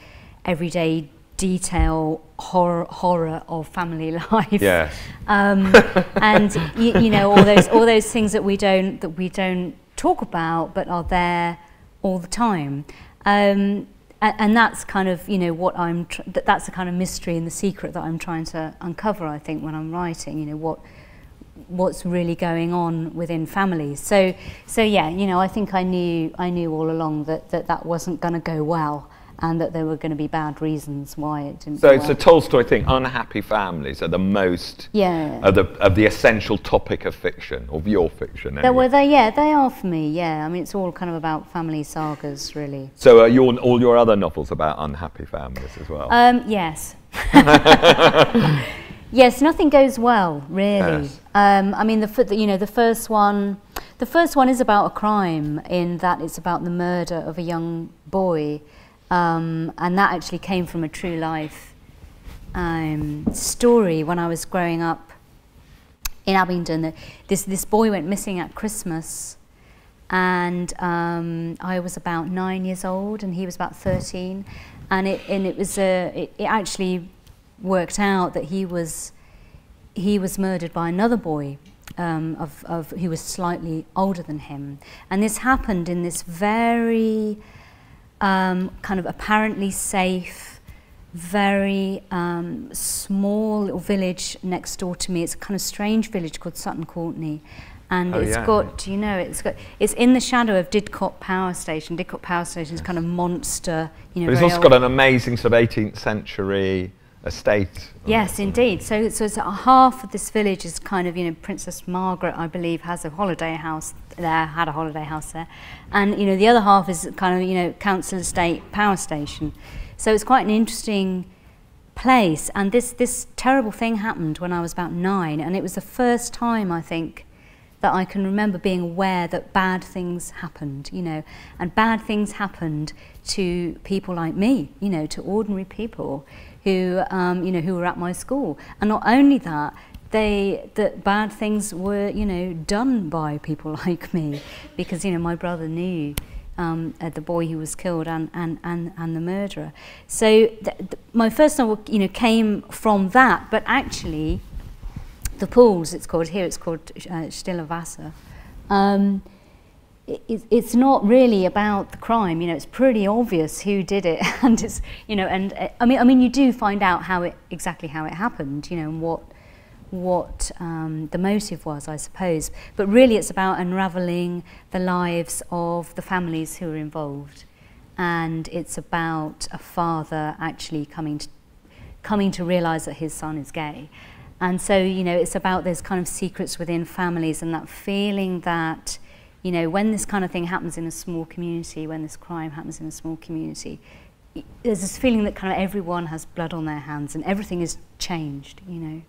everyday detail horror horror of family (laughs) life. Yes. um, and you, you know all those all those things that we don't that we don't talk about but are there all the time um, and, and that's kind of you know what I'm tr- that, that's the kind of mystery and the secret that I'm trying to uncover I think when I'm writing you know what what's really going on within families so so yeah you know I think I knew I knew all along that that, that wasn't going to go well and that there were going to be bad reasons why it didn't So it's a Tolstoy thing. Unhappy families are the most yeah of the of the essential topic of fiction of your fiction. They anyway. were they, yeah, they are for me. Yeah, I mean, it's all kind of about family sagas, really. So are your all your other novels about unhappy families as well? Um, yes. (laughs) (laughs) yes, nothing goes well, really. Yes. Um, I mean, the, you know the first one, the first one is about a crime in that it's about the murder of a young boy, um, and that actually came from a true life um, story when I was growing up in Abingdon. This this boy went missing at Christmas, and um, I was about nine years old, and he was about thirteen, and it and it was a it, it actually worked out that he was he was murdered by another boy um, of, of who was slightly older than him, and this happened in this very um, kind of apparently safe, very um, small little village next door to me. It's a kind of strange village called Sutton Courtenay. and Oh, it's yeah. got you know it's got it's in the shadow of Didcot Power Station. Didcot Power Station is kind of monster, you know. But it's also old- got an amazing sort of 18th century estate. Yes, indeed. So, so it's, uh, half of this village is kind of, you know, Princess Margaret, I believe, has a holiday house there, had a holiday house there. And, you know, the other half is kind of, you know, council estate power station. So it's quite an interesting place. And this, this terrible thing happened when I was about nine. And it was the first time, I think, that I can remember being aware that bad things happened, you know, and bad things happened to people like me, you know, to ordinary people who, um, you know, who were at my school. And not only that, they that bad things were, you know, done by people (laughs) like me, because you know my brother knew um, uh, the boy who was killed and and and, and the murderer. So th- th- my first novel, you know, came from that, but actually the pools, it's called here, it's called uh, Stille Wasser. Um, it, it- it's not really about the crime, you know. It's pretty obvious who did it, (laughs) and it's you know, and uh, I mean, I mean, you do find out how it exactly how it happened, you know, and what what um, the motive was, I suppose. But really, it's about unraveling the lives of the families who are involved, and it's about a father actually coming to coming to realize that his son is gay. And so, you know, it's about those kind of secrets within families and that feeling that, you know, when this kind of thing happens in a small community, when this crime happens in a small community, there's this feeling that kind of everyone has blood on their hands and everything is changed, you know.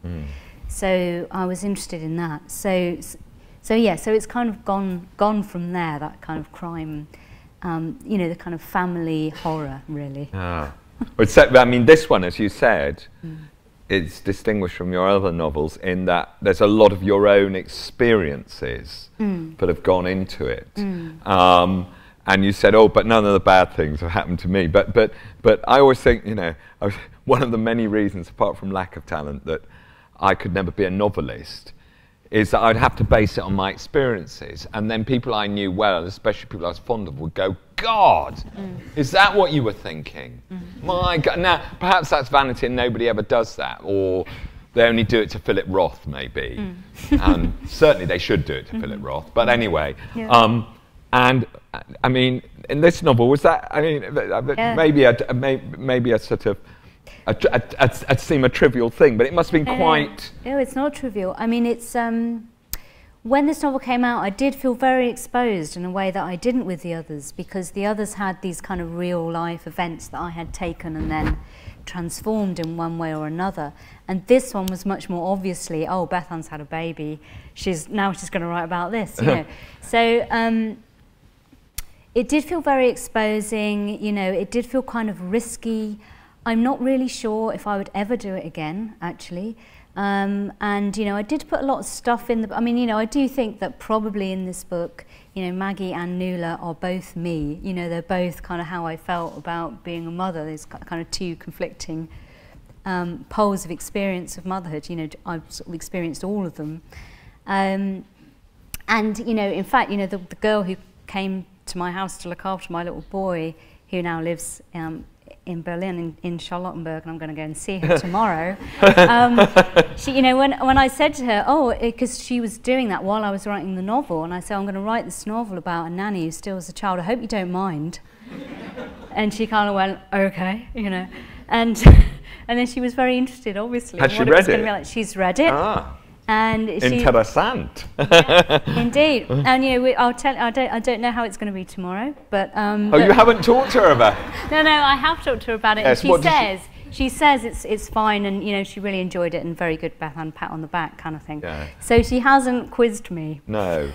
So I was interested in that. So, so yeah, so it's kind of gone gone from there. That kind of crime, um, you know, the kind of family horror, really. Ah. So, I mean, this one, as you said, Mm. It's distinguished from your other novels in that there's a lot of your own experiences Mm. that have gone into it. Um, and you said, "Oh, but none of the bad things have happened to me." But, but, but I always think, you know, (laughs) one of the many reasons, apart from lack of talent, that I could never be a novelist is that I'd have to base it on my experiences. And then people I knew well, especially people I was fond of, would go, God, is that what you were thinking? My God. Now, perhaps that's vanity and nobody ever does that. Or they only do it to Philip Roth, maybe. and (laughs) certainly they should do it to Philip Roth. But anyway. Yeah. Um, and uh, I mean, in this novel, was that, I mean, Yeah. maybe, a, maybe a sort of, a, a, a, a seem a trivial thing, but it must have been no, quite. No, it's not trivial. I mean, it's um, when this novel came out, I did feel very exposed in a way that I didn't with the others because the others had these kind of real life events that I had taken and then transformed in one way or another. And this one was much more obviously, oh, Bethan's had a baby. She's now she's going to write about this, you know. (laughs) so. Um, it did feel very exposing, you know, it did feel kind of risky. I'm not really sure if I would ever do it again, actually. Um, and, you know, I did put a lot of stuff in the, I mean, you know, I do think that probably in this book, you know, Maggie and Nuala are both me. You know, they're both kind of how I felt about being a mother. There's kind of two conflicting um, poles of experience of motherhood. You know, I've sort of experienced all of them. Um, and, you know, in fact, you know, the, the girl who came to my house to look after my little boy, who now lives um, in Berlin, in, in Charlottenburg, and I'm going to go and see her (laughs) tomorrow. (laughs) um, she, you know, when, when I said to her, oh, because she was doing that while I was writing the novel, and I said, I'm going to write this novel about a nanny who still was a child. I hope you don't mind. and she kind of went, okay, you know. And, (laughs) and then she was very interested, obviously. Has she it read it? Be like. She's read it. Ah, And she, interessant. Indeed, (laughs) and you know, we, I'll tell. I don't. I don't know how it's going to be tomorrow, but um. Oh, but- you haven't talked to her about (laughs) No, no, I have talked to her about it, Yes, and she what did she- says she says it's it's fine, and you know she really enjoyed it, and very good Bethan pat on the back kind of thing. Yeah. So she hasn't quizzed me, No.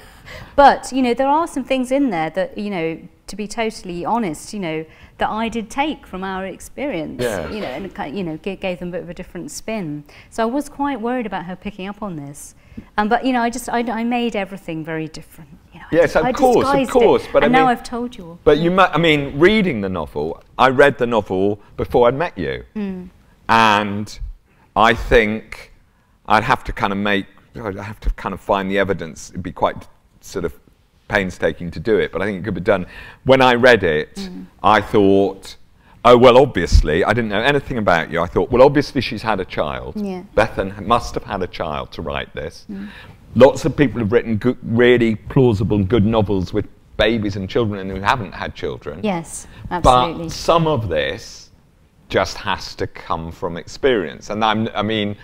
but you know there are some things in there that you know to be totally honest, you know that I did take from our experience, Yes. you know, and you know g- gave them a bit of a different spin. So I was quite worried about her picking up on this, um, but you know I just I, I made everything very different. You know, Yes, dis- of I course, of it, course, but I and now I've told you all. But you, I mean, reading the novel, I read the novel before I'd met you, and I think I'd have to kind of make, I'd have to kind of find the evidence. It'd be quite sort of painstaking to do it, but I think it could be done. When I read it, mm. I thought, oh well, obviously, I didn't know anything about you. I thought, well, obviously, she's had a child. Yeah. Bethan must have had a child to write this. Mm. lots of people have written good, really plausible and good novels with babies and children and who haven't had children. Yes, absolutely. But some of this just has to come from experience. And I'm, I mean,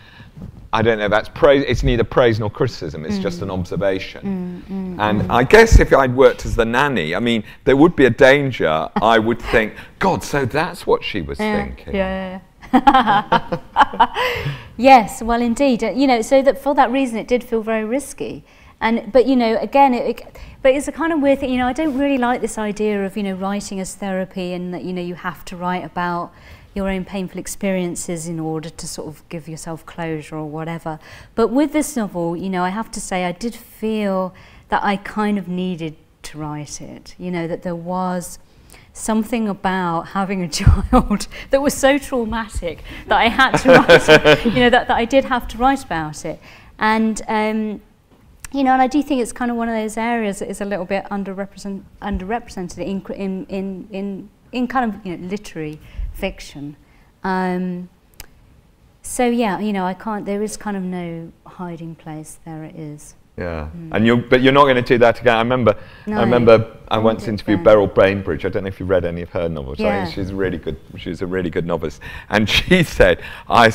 I don't know, that's praise, it's neither praise nor criticism, it's mm. just an observation. Mm, mm, and mm. I guess if I'd worked as the nanny, I mean, there would be a danger, I would think, (laughs) God, so that's what she was yeah, thinking. Yeah, yeah. (laughs) yes, well, indeed. Uh, you know, so that for that reason, it did feel very risky. And, but, you know, again, it, it, but it's a kind of weird thing, you know, I don't really like this idea of, you know, writing as therapy and that, you know, you have to write about your own painful experiences in order to sort of give yourself closure or whatever. But with this novel, you know, I have to say I did feel that I kind of needed to write it, you know, that there was something about having a (laughs) child that was so traumatic that I had to write, (laughs) you know, that, that I did have to write about it. And, um, you know, and I do think it's kind of one of those areas that is a little bit underrepresent, underrepresented in, in, in, in, in kind of, you know, literary fiction. Um, so yeah, you know, I can't. There is kind of no hiding place. There it is. Yeah, mm. and you but you're not going to do that again. I remember. No, I remember. I once interviewed Beryl Bainbridge. I don't know if you've read any of her novels. Yeah. she's really good. She's a really good novelist. And she (laughs) said, I,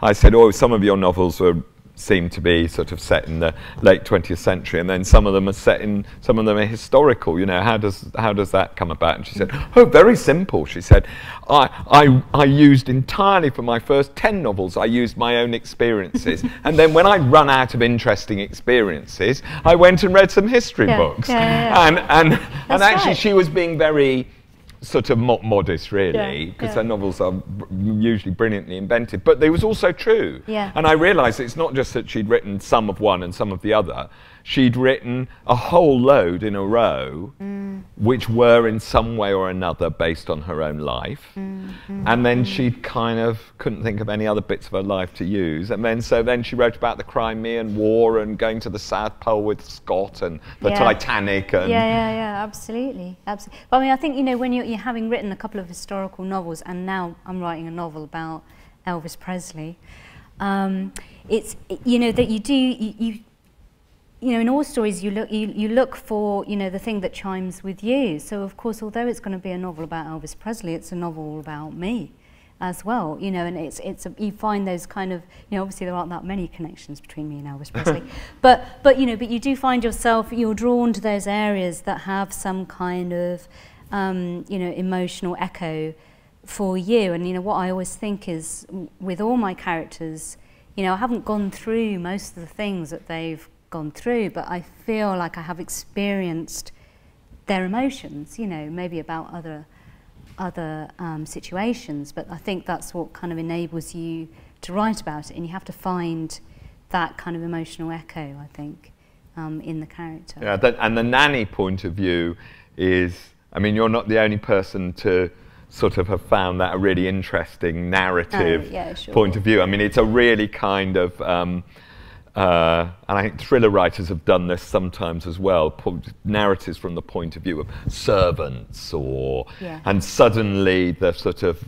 I said, oh, some of your novels were seem to be sort of set in the late 20th century, and then some of them are set in, some of them are historical. You know, how does how does that come about? And she said, oh, very simple. She said, I I I used entirely for my first 10 novels. I used my own experiences, (laughs) and then when I run out of interesting experiences, I went and read some history yeah, books. Yeah, yeah, and and and actually, right. she was being very sort of mo modest, really, because yeah, yeah. her novels are usually brilliantly invented. But they was also true. Yeah. And I realised it's not just that she'd written some of one and some of the other she'd written a whole load in a row, mm. which were in some way or another based on her own life. Mm, mm, and then she kind of couldn't think of any other bits of her life to use. And then so then she wrote about the Crimean War and going to the South Pole with Scott and the yeah. Titanic. And yeah, yeah, yeah, absolutely, absolutely. But I mean, I think you know when you're, you're having written a couple of historical novels, and now I'm writing a novel about Elvis Presley. Um, it's you know that you do you, you you know, in all stories, you look, you, you look for, you know, the thing that chimes with you. So, of course, although it's going to be a novel about Elvis Presley, it's a novel about me as well, you know, and it's, it's a, you find those kind of, you know, obviously there aren't that many connections between me and Elvis (laughs) Presley, but, but, you know, but you do find yourself, you're drawn to those areas that have some kind of, um, you know, emotional echo for you. And, you know, what I always think is with all my characters, you know, I haven't gone through most of the things that they've gone through, but I feel like I have experienced their emotions, you know, maybe about other other um, situations, but I think that's what kind of enables you to write about it, and you have to find that kind of emotional echo, I think, um, in the character. Yeah, that, and the nanny point of view is, I mean, you're not the only person to sort of have found that a really interesting narrative oh, yeah, sure. point of view. I mean, it's a really kind of um, uh, and I think thriller writers have done this sometimes as well, narratives from the point of view of servants, or yeah. and suddenly the sort of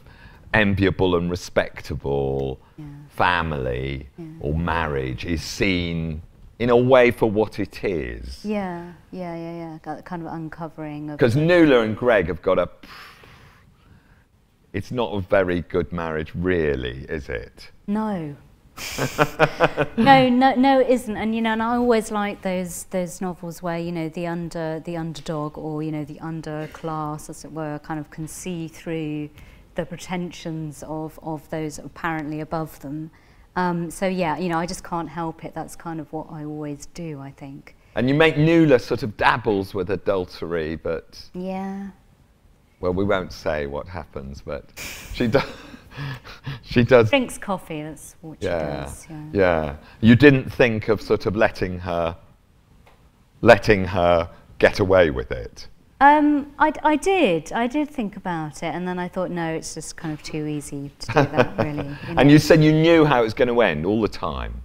enviable and respectable yeah. family yeah. or marriage is seen in a way for what it is. Yeah, yeah, yeah, yeah. Got kind of uncovering. Because Nuala and Greg have got a. It's not a very good marriage, really, is it? No, (laughs) no, no, no, it isn't. And you know, and I always like those those novels where you know the under the underdog or you know the underclass, as it were, kind of can see through the pretensions of of those apparently above them. Um, so yeah, you know, I just can't help it. That's kind of what I always do. I think. And you make Nuala sort of dabbles with adultery, but yeah. Well, we won't say what happens, but she does. (laughs) (laughs) she does. Drinks coffee. That's what yeah, she does. Yeah. Yeah. You didn't think of sort of letting her, letting her get away with it. Um, I, I did. I did think about it, and then I thought, no, it's just kind of too easy to do that, (laughs) really. You know? And you said you knew how it was going to end all the time.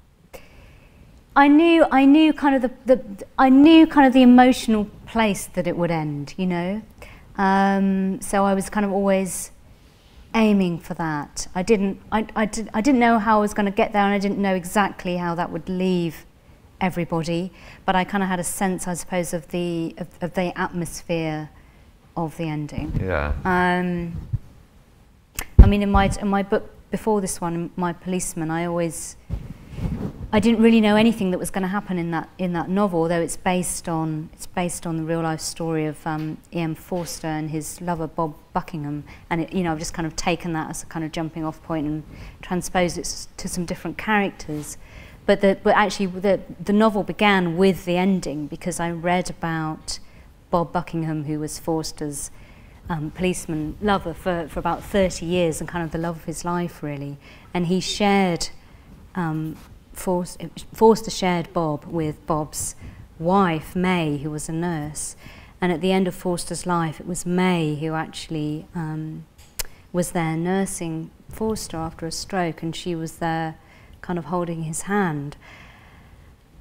I knew, I knew kind of the, the, I knew kind of the emotional place that it would end. You know, um, so I was kind of always aiming for that. I didn't, I, I, did, I didn't know how I was going to get there and I didn't know exactly how that would leave everybody, but I kind of had a sense, I suppose, of the of, of the atmosphere of the ending. Yeah. Um, I mean, in my in my book before this one, my policeman, I always I didn't really know anything that was going to happen in that in that novel, although it's based on it's based on the real life story of um, E.M. Forster and his lover Bob Buckingham, and it, you know I've just kind of taken that as a kind of jumping off point and transposed it to some different characters. But the, but actually the the novel began with the ending because I read about Bob Buckingham, who was Forster's um, policeman lover for, for about 30 years and kind of the love of his life, really. And he shared, um, Forster, Forster shared Bob with Bob's wife, May, who was a nurse. And at the end of Forster's life, it was May who actually um, was there nursing Forster after a stroke, and she was there kind of holding his hand.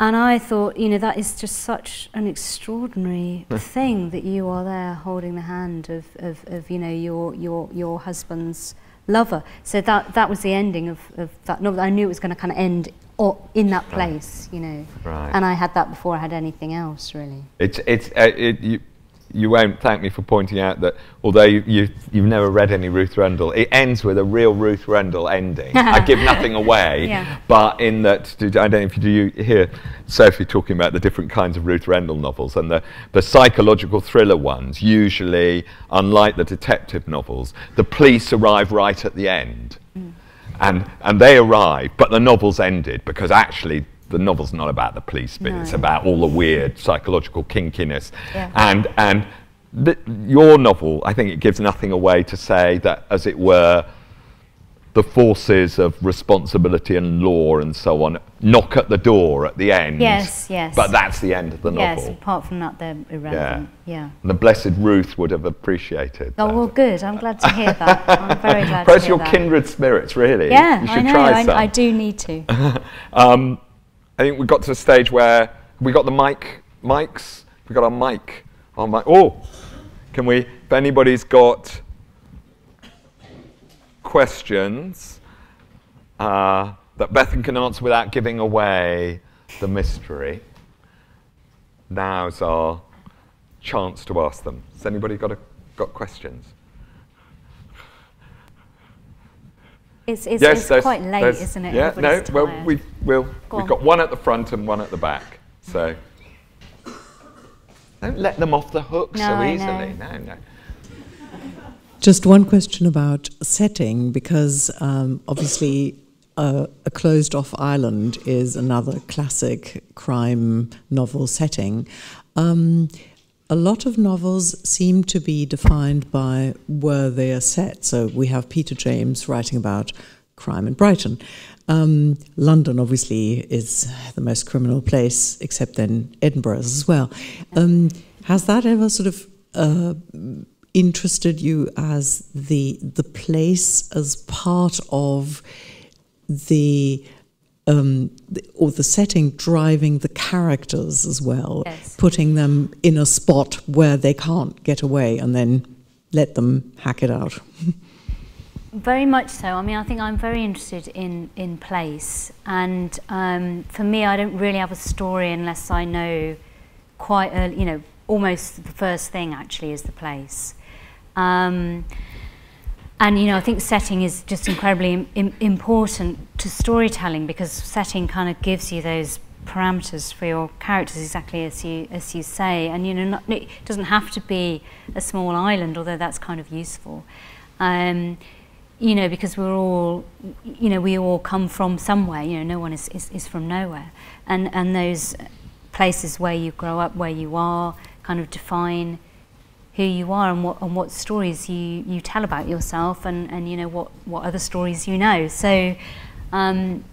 And I thought, you know, that is just such an extraordinary thing that you are there holding the hand of, of, of you know, your, your, your husband's lover. So that, that was the ending of, of that novel. I knew it was going to kind of end or in that place, you know. Right. And I had that before I had anything else, really. It's, it's, uh, it, you, you won't thank me for pointing out that although you, you, you've never read any Ruth Rendell, it ends with a real Ruth Rendell ending. (laughs) I give nothing away, Yeah. but in that, I don't know if you do you hear Sophie talking about the different kinds of Ruth Rendell novels, and the, the psychological thriller ones, usually, unlike the detective novels, the police arrive right at the end. Mm. And, and they arrive, but the novel's ended because actually the novel's not about the police bit, it's about all the weird psychological kinkiness. Yeah. And, and th- your novel, I think it gives nothing away to say that, as it were, the forces of responsibility and law and so on knock at the door at the end. Yes, yes. But that's the end of the Yes, novel. Yes, apart from that, they're irrelevant. Yeah. And the Blessed Ruth would have appreciated Oh, that. well, good. I'm glad to hear that. I'm very (laughs) glad Perhaps to hear your that. kindred spirits, really. Yeah, you should I know. try I, some. I do need to. (laughs) Um, I think we got to the stage where we got the mic, mics. We got our mic, our mic. Oh, can we? If anybody's got questions uh, that Bethan can answer without giving away the mystery, now's our chance to ask them. Has anybody got a, got questions? It's, it's, yes, it's quite late, isn't it? Yeah, no. Everybody's Well, we've we'll, Go we've on. got one at the front and one at the back. So don't let them off the hook No, so I easily. know. No, no. Just one question about setting, because um, obviously uh, a closed off island is another classic crime novel setting. Um, a lot of novels seem to be defined by where they are set. So we have Peter James writing about crime in Brighton. Um, London, obviously, is the most criminal place, except then Edinburgh as well. Um, has that ever sort of uh, interested you as the the place as part of the um, or the setting driving the characters as well, Yes. putting them in a spot where they can't get away, and then let them hack it out. (laughs) Very much so. I mean, I think I'm very interested in, in place. And um, for me, I don't really have a story unless I know quite early, you know, almost the first thing actually is the place. Um, and, you know, I think setting is just incredibly im- im- important to storytelling because setting kind of gives you those parameters for your characters exactly as you as you say. And you know not, it doesn't have to be a small island although that's kind of useful. Um, you know because we're all you know we all come from somewhere you know no one is, is, is from nowhere. And and those places where you grow up where you are kind of define who you are and what and what stories you, you tell about yourself and, and you know what, what other stories you know so um,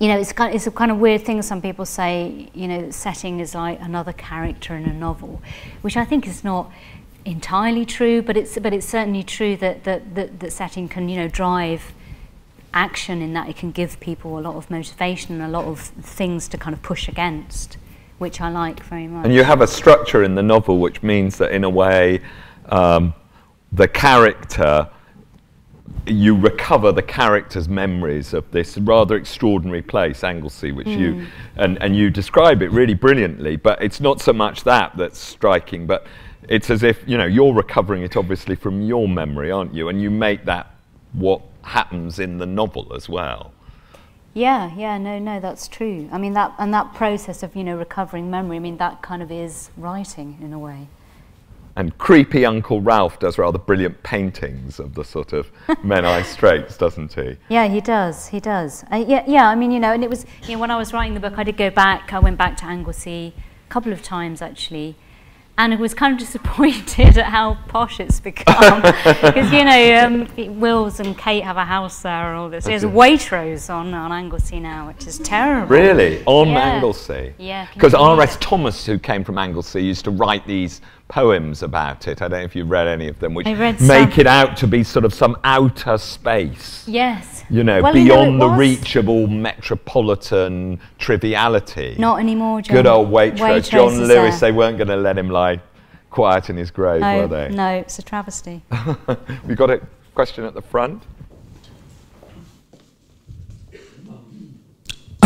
you know, it's kind, it's a kind of weird thing. Some people say, you know, setting is like another character in a novel, which I think is not entirely true, but it's but it's certainly true that that that, that setting can you know drive action in that it can give people a lot of motivation and a lot of things to kind of push against, which I like very much. And you have a structure in the novel which means that, in a way, um, the character you recover the characters' memories of this rather extraordinary place, Anglesey, which you Mm. and, and you describe it really brilliantly. But it's not so much that that's striking, but it's as if you know you're recovering it obviously from your memory, aren't you? And you make that what happens in the novel as well. Yeah, yeah, no, no, that's true. I mean that and that process of you know recovering memory. I mean that kind of is writing in a way. And creepy Uncle Ralph does rather brilliant paintings of the sort of Menai (laughs) Straits, doesn't he? Yeah, he does. He does. Uh, yeah, yeah. I mean, you know, and it was, you know, when I was writing the book, I did go back. I went back to Anglesey a couple of times actually, and I was kind of (laughs) disappointed at how posh it's become. (laughs) Because you know, um, Wills and Kate have a house there and all this. There's Okay. Waitrose on on Anglesey now, which is terrible. Really? On Yeah. Anglesey? Yeah, Because R.S. Thomas, who came from Anglesey, used to write these poems about it. I don't know if you've read any of them, which make some. it out to be sort of some outer space. Yes. You know, Well, you know, beyond the reach of all metropolitan triviality. Not anymore, John. Good old Waitrose. Waitrose John Lewis, there. they weren't going to let him lie quiet in his grave, No, were they? no, it's a travesty. (laughs) We've got a question at the front.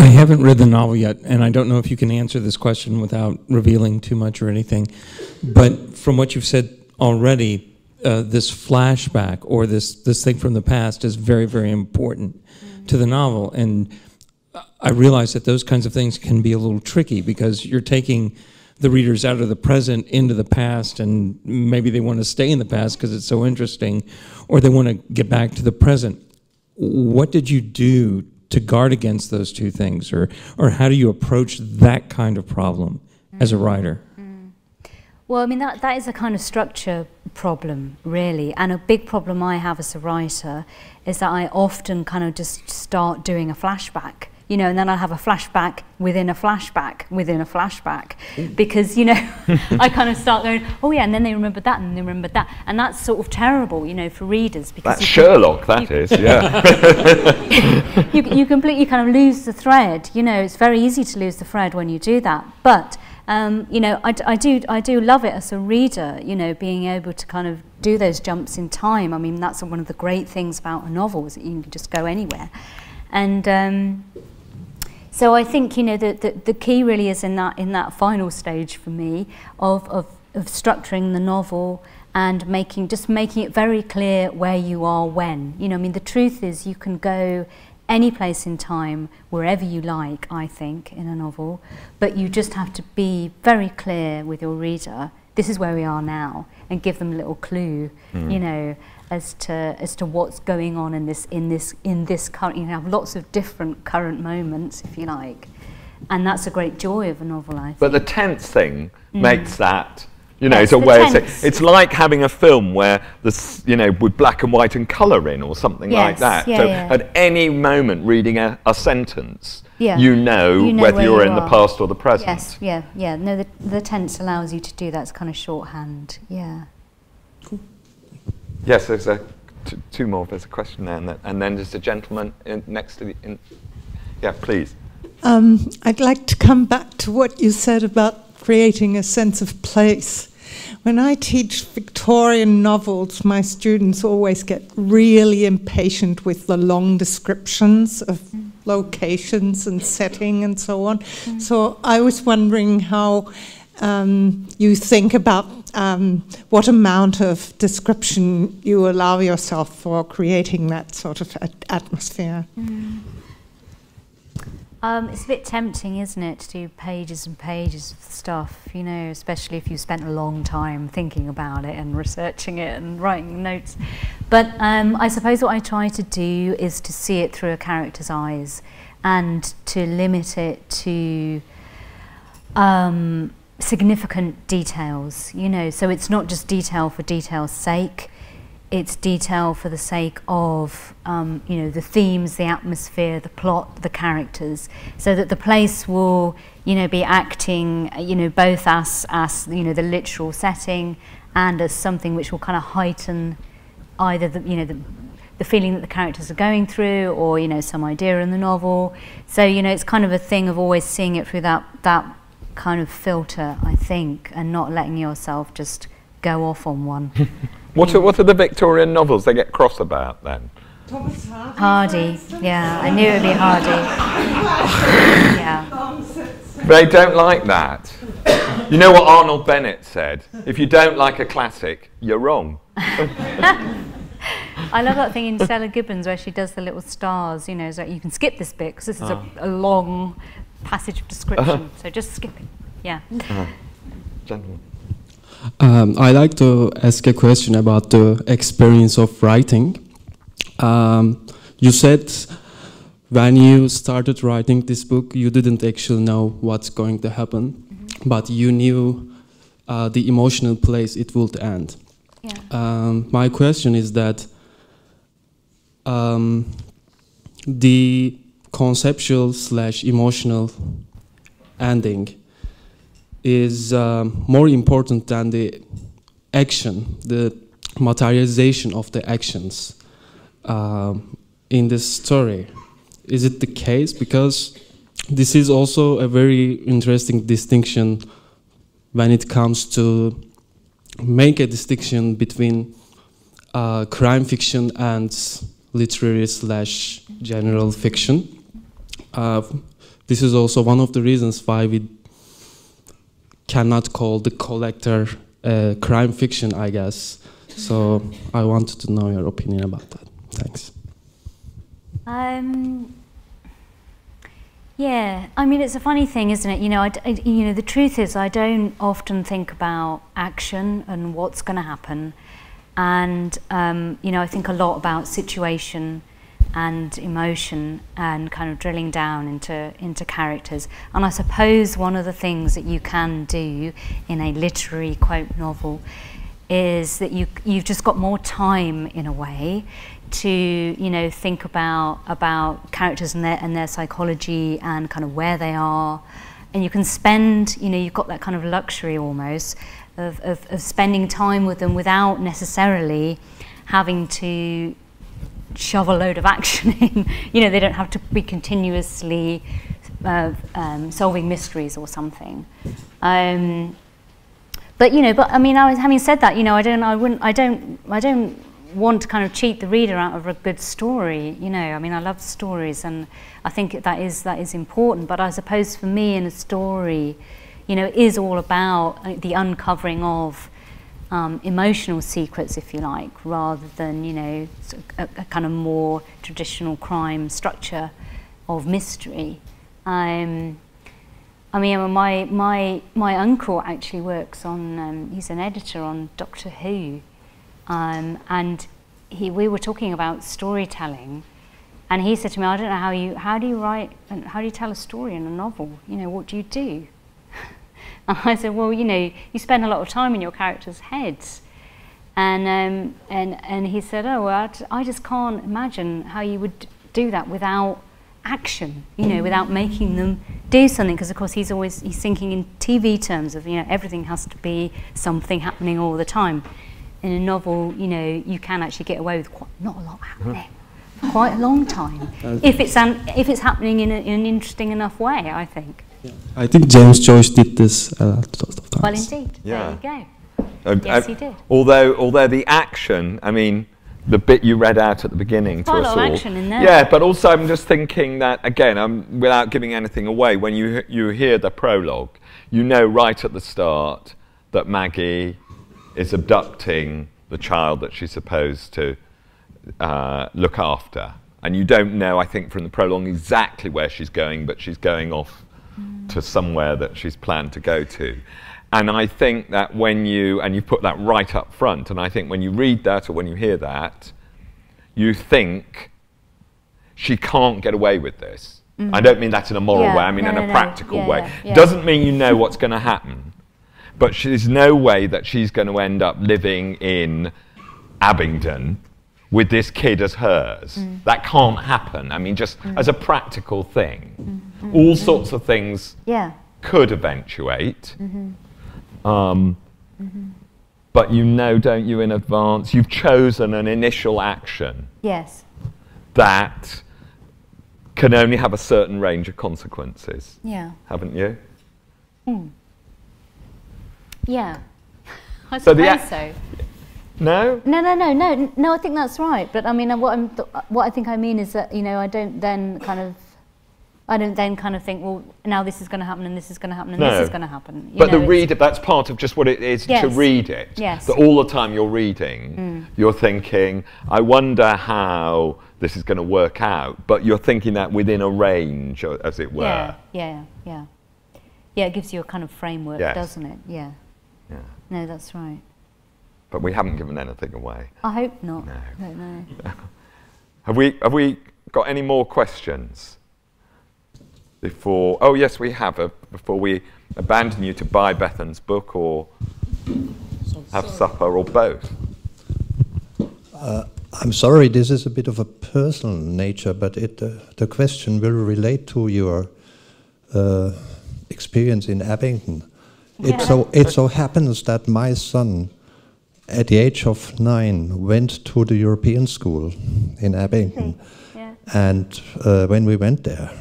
I haven't read the novel yet, and I don't know if you can answer this question without revealing too much or anything. But from what you've said already, uh, this flashback or this this thing from the past is very, very important to the novel. And I realize that those kinds of things can be a little tricky because you're taking the readers out of the present into the past, and maybe they want to stay in the past because it's so interesting, or they want to get back to the present. What did you do to guard against those two things, or or how do you approach that kind of problem as a mm. writer? Mm. Well, I mean, that, that is a kind of structure problem, really. And a big problem I have as a writer is that I often kind of just start doing a flashback, you know, and then I'll have a flashback within a flashback within a flashback. Because, you know, (laughs) I kind of start going, oh, yeah, and then they remembered that and they remembered that. And that's sort of terrible, you know, for readers. Because That's you can- Sherlock, that you- is, yeah. (laughs) you, you completely kind of lose the thread. You know, it's very easy to lose the thread when you do that. But um, you know, I, I do I do love it as a reader. You know, being able to kind of do those jumps in time. I mean, that's one of the great things about a novel is that you can just go anywhere. And um, so I think you know the, the, the key really is in that in that final stage for me of, of, of structuring the novel and making just making it very clear where you are when. You know, I mean the truth is you can go any place in time wherever you like, I think, in a novel, but you just have to be very clear with your reader. This is where we are now, and give them a little clue. Mm. You know, as to as to what's going on in this in this in this current. You have lots of different current moments, if you like, and that's a great joy of a novel. I think. But the tense thing mm. makes that, you know, Yes, it's a the way of saying, it's like having a film where this, you know, with black and white and colour in or something like that. yeah, so yeah. at any moment reading a, a sentence, Yeah. you, know You know whether you're you in the past or the present. Yes, yeah, yeah. No, the, the tense allows you to do that. It's kind of shorthand. Yeah. Yes, there's a t- two more. There's a question there, and, then- and then there's a gentleman in, next to the. In, yeah, please. Um, I'd like to come back to what you said about creating a sense of place. When I teach Victorian novels, my students always get really impatient with the long descriptions of locations and setting and so on. So I was wondering how um, you think about um, what amount of description you allow yourself for creating that sort of at- atmosphere. Um, it's a bit tempting, isn't it, to do pages and pages of stuff, you know, especially if you've spent a long time thinking about it and researching it and writing notes. But um, I suppose what I try to do is to see it through a character's eyes and to limit it to um, significant details, you know, so it's not just detail for detail's sake, it's detail for the sake of, um, you know, the themes, the atmosphere, the plot, the characters, so that the place will, you know, be acting, you know, both as, as, you know, the literal setting and as something which will kind of heighten either the, you know, the, the feeling that the characters are going through or, you know, some idea in the novel. So, you know, it's kind of a thing of always seeing it through that, that kind of filter, I think, and not letting yourself just go off on one. (laughs) What are, what are the Victorian novels they get cross about then? Thomas Hardy. Hardy. Yeah, I knew it would be Hardy. (laughs) yeah. They don't like that. You know what Arnold Bennett said? If you don't like a classic, you're wrong. (laughs) I love that thing in Stella Gibbons where she does the little stars, you know, so you can skip this bit because this is a, ah. a long passage of description. So just skip it. Yeah. Gentlemen. Um, I'd like to ask a question about the experience of writing. Um, you said when you started writing this book, you didn't actually know what's going to happen, but you knew uh, the emotional place it would end. Yeah. Um, my question is that um, the conceptual slash emotional ending is um, more important than the action, the materialization of the actions um, in this story. Is it the case? Because this is also a very interesting distinction when it comes to make a distinction between uh, crime fiction and literary slash general fiction. Uh, this is also one of the reasons why we cannot call the collector uh, crime fiction, I guess. So I wanted to know your opinion about that. Thanks. Um, yeah, I mean, it's a funny thing, isn't it? You know, I I- you know, the truth is, I don't often think about action and what's going to happen, and um, you know, I think a lot about situation and emotion and kind of drilling down into into characters. And I suppose one of the things that you can do in a literary quote novel is that you you've just got more time in a way to you know think about about characters and their and their psychology and kind of where they are and you can spend you know you've got that kind of luxury almost of, of, of spending time with them without necessarily having to shove a load of action (laughs) in. You know they don't have to be continuously uh, um, solving mysteries or something. Um, but you know but I mean I was having said that you know I don't I wouldn't I don't I don't want to kind of cheat the reader out of a good story you know. I mean I love stories and I think that is that is important. But I suppose for me in a story you know is all about uh, the uncovering of um, emotional secrets if you like rather than you know a, a kind of more traditional crime structure of mystery um, I mean, my my my uncle actually works on. Um, he's an editor on Doctor Who, um, and he we were talking about storytelling, and he said to me, "I don't know how you how do you write and how do you tell a story in a novel? You know, what do you do?" And (laughs) I said, "Well, you know, you spend a lot of time in your characters' heads." And um, and and he said, "Oh, well, I just can't imagine how you would do that without." action, you know, without making them do something. Because of course he's always he's thinking in TV terms of you know everything has to be something happening all the time. In a novel, you know, you can actually get away with quite not a lot happening for quite a long time if it's an, if it's happening in, a, in an interesting enough way. I think. I think James Joyce did this a lot of times. Well, indeed. Yeah. There you Uh, go. Yes, uh, he did. Although, although the action, I mean, the bit you read out at the beginning Quite to us lot of all. action in there. Yeah, but also I'm just thinking that again, um, without giving anything away, when you you hear the prologue, you know right at the start that Maggie is abducting the child that she's supposed to uh, look after, and you don't know, I think, from the prologue exactly where she's going, but she's going off to somewhere that she's planned to go to. And I think that when you, and you put that right up front, and I think when you read that or when you hear that, you think she can't get away with this. I mm. don't mean that in a moral Yeah, way, I mean no, in no, a no. practical Yeah, way. yeah. Doesn't mean you know what's going to happen, but there's no way that she's going to end up living in Abingdon with this kid as hers. Mm. That can't happen. I mean, just mm. as a practical thing, mm. All sorts of things Yeah. could eventuate. Mm-hmm. Um, But you know, don't you, in advance, you've chosen an initial action Yes. that can only have a certain range of consequences, Yeah. haven't you? Yeah. (laughs) I So the suppose so. No? No, no, no, no, no. I think that's right. But I mean, uh, what I'm, th- what I think I mean is that you know, I don't then kind of, I don't then kind of think, well, now this is going to happen and this is going to happen and No. this is going to happen. You But know, the reader, that's part of just what it is to read it. Yes. Mm. That all the time you're reading, you're thinking, I wonder how this is going to work out. But you're thinking that within a range, as it were. Yeah, yeah, yeah. Yeah, it gives you a kind of framework, Yes. doesn't it? Yeah. Yeah. No, that's right. But we haven't given anything away. I hope not. No. I don't know. (laughs) Have we, have we got any more questions? Before, oh yes, we have. Uh, before we abandon you to buy Bethan's book or have supper or both. I'm sorry, this is a bit of a personal nature, but it, uh, the question will relate to your uh, experience in Abingdon. It, so, it so happens that my son, at the age of nine, went to the European school in Abingdon. Yeah. And uh, when we went there,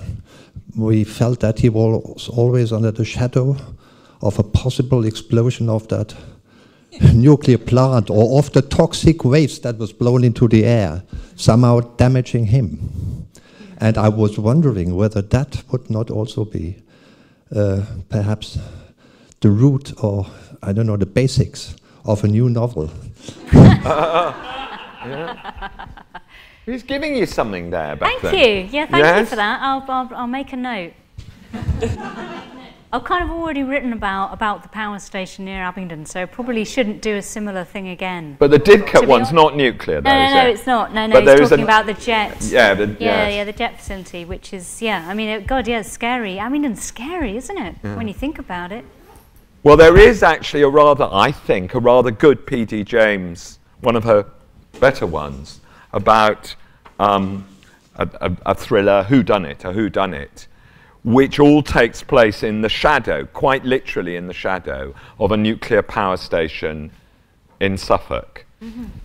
we felt that he was always under the shadow of a possible explosion of that (laughs) nuclear plant or of the toxic waste that was blown into the air, somehow damaging him. And I was wondering whether that would not also be uh, perhaps the root or, I don't know, the basics of a new novel. (laughs) (laughs) Who's giving you something there, Thank Bethan? you. Yeah, thank you for that. I'll, I'll, I'll make a note. I've kind of already written about, about the power station near Abingdon, so probably shouldn't do a similar thing again. But the Didcot one's not nuclear, though, No, no, no, it? it's not. No, no, But there he's talking an- about the jet. Yeah, the, Yeah, yes. yeah, the jet facility, which is, yeah, I mean, it, God, yeah, it's scary. Abingdon's scary, isn't it, when you think about it? Well, there is actually a rather, I think, a rather good P.D. James, one of her better ones, about um, a, a, a thriller, Who Done It, a Who Done It, which all takes place in the shadow, quite literally in the shadow of a nuclear power station in Suffolk.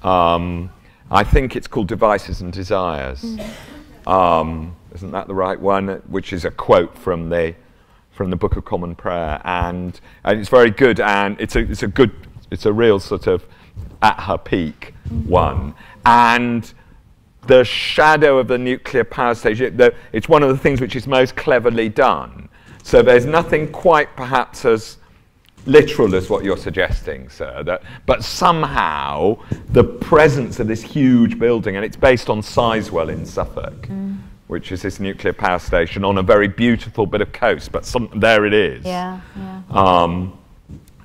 Um, I think it's called Devices and Desires. Um, isn't that the right one? Which is a quote from the from the Book of Common Prayer, and and it's very good, and it's a it's a good it's a real sort of at her peak one, and the shadow of the nuclear power station. The, it's one of the things which is most cleverly done. So there's nothing quite perhaps as literal as what you're suggesting, sir. That, but somehow the presence of this huge building, and it's based on Sizewell in Suffolk, which is this nuclear power station on a very beautiful bit of coast, but some, there it is. Yeah, yeah. Um,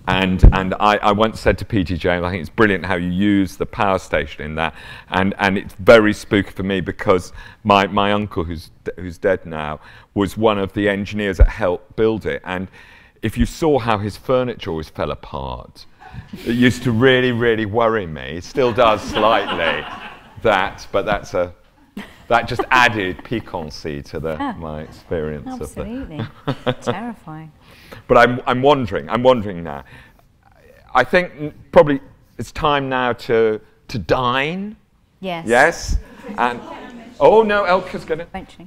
and and I, I once said to P.D. James, I think it's brilliant how you use the power station in that, and and it's very spooky for me because my, my uncle who's who's dead now was one of the engineers that helped build it, and if you saw how his furniture always fell apart, it used to really really worry me. It still does (laughs) slightly, that, but that's a that just added piquancy to the Ah, my experience of the Absolutely. (laughs) Terrifying. But I'm, I'm wondering, I'm wondering now. I think probably it's time now to, to dine. Yes. Yes? And, oh no, Elka's going to. Won't you?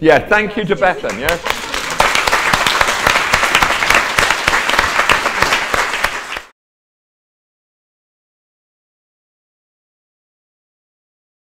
Yeah, thank you to Bethan, yes?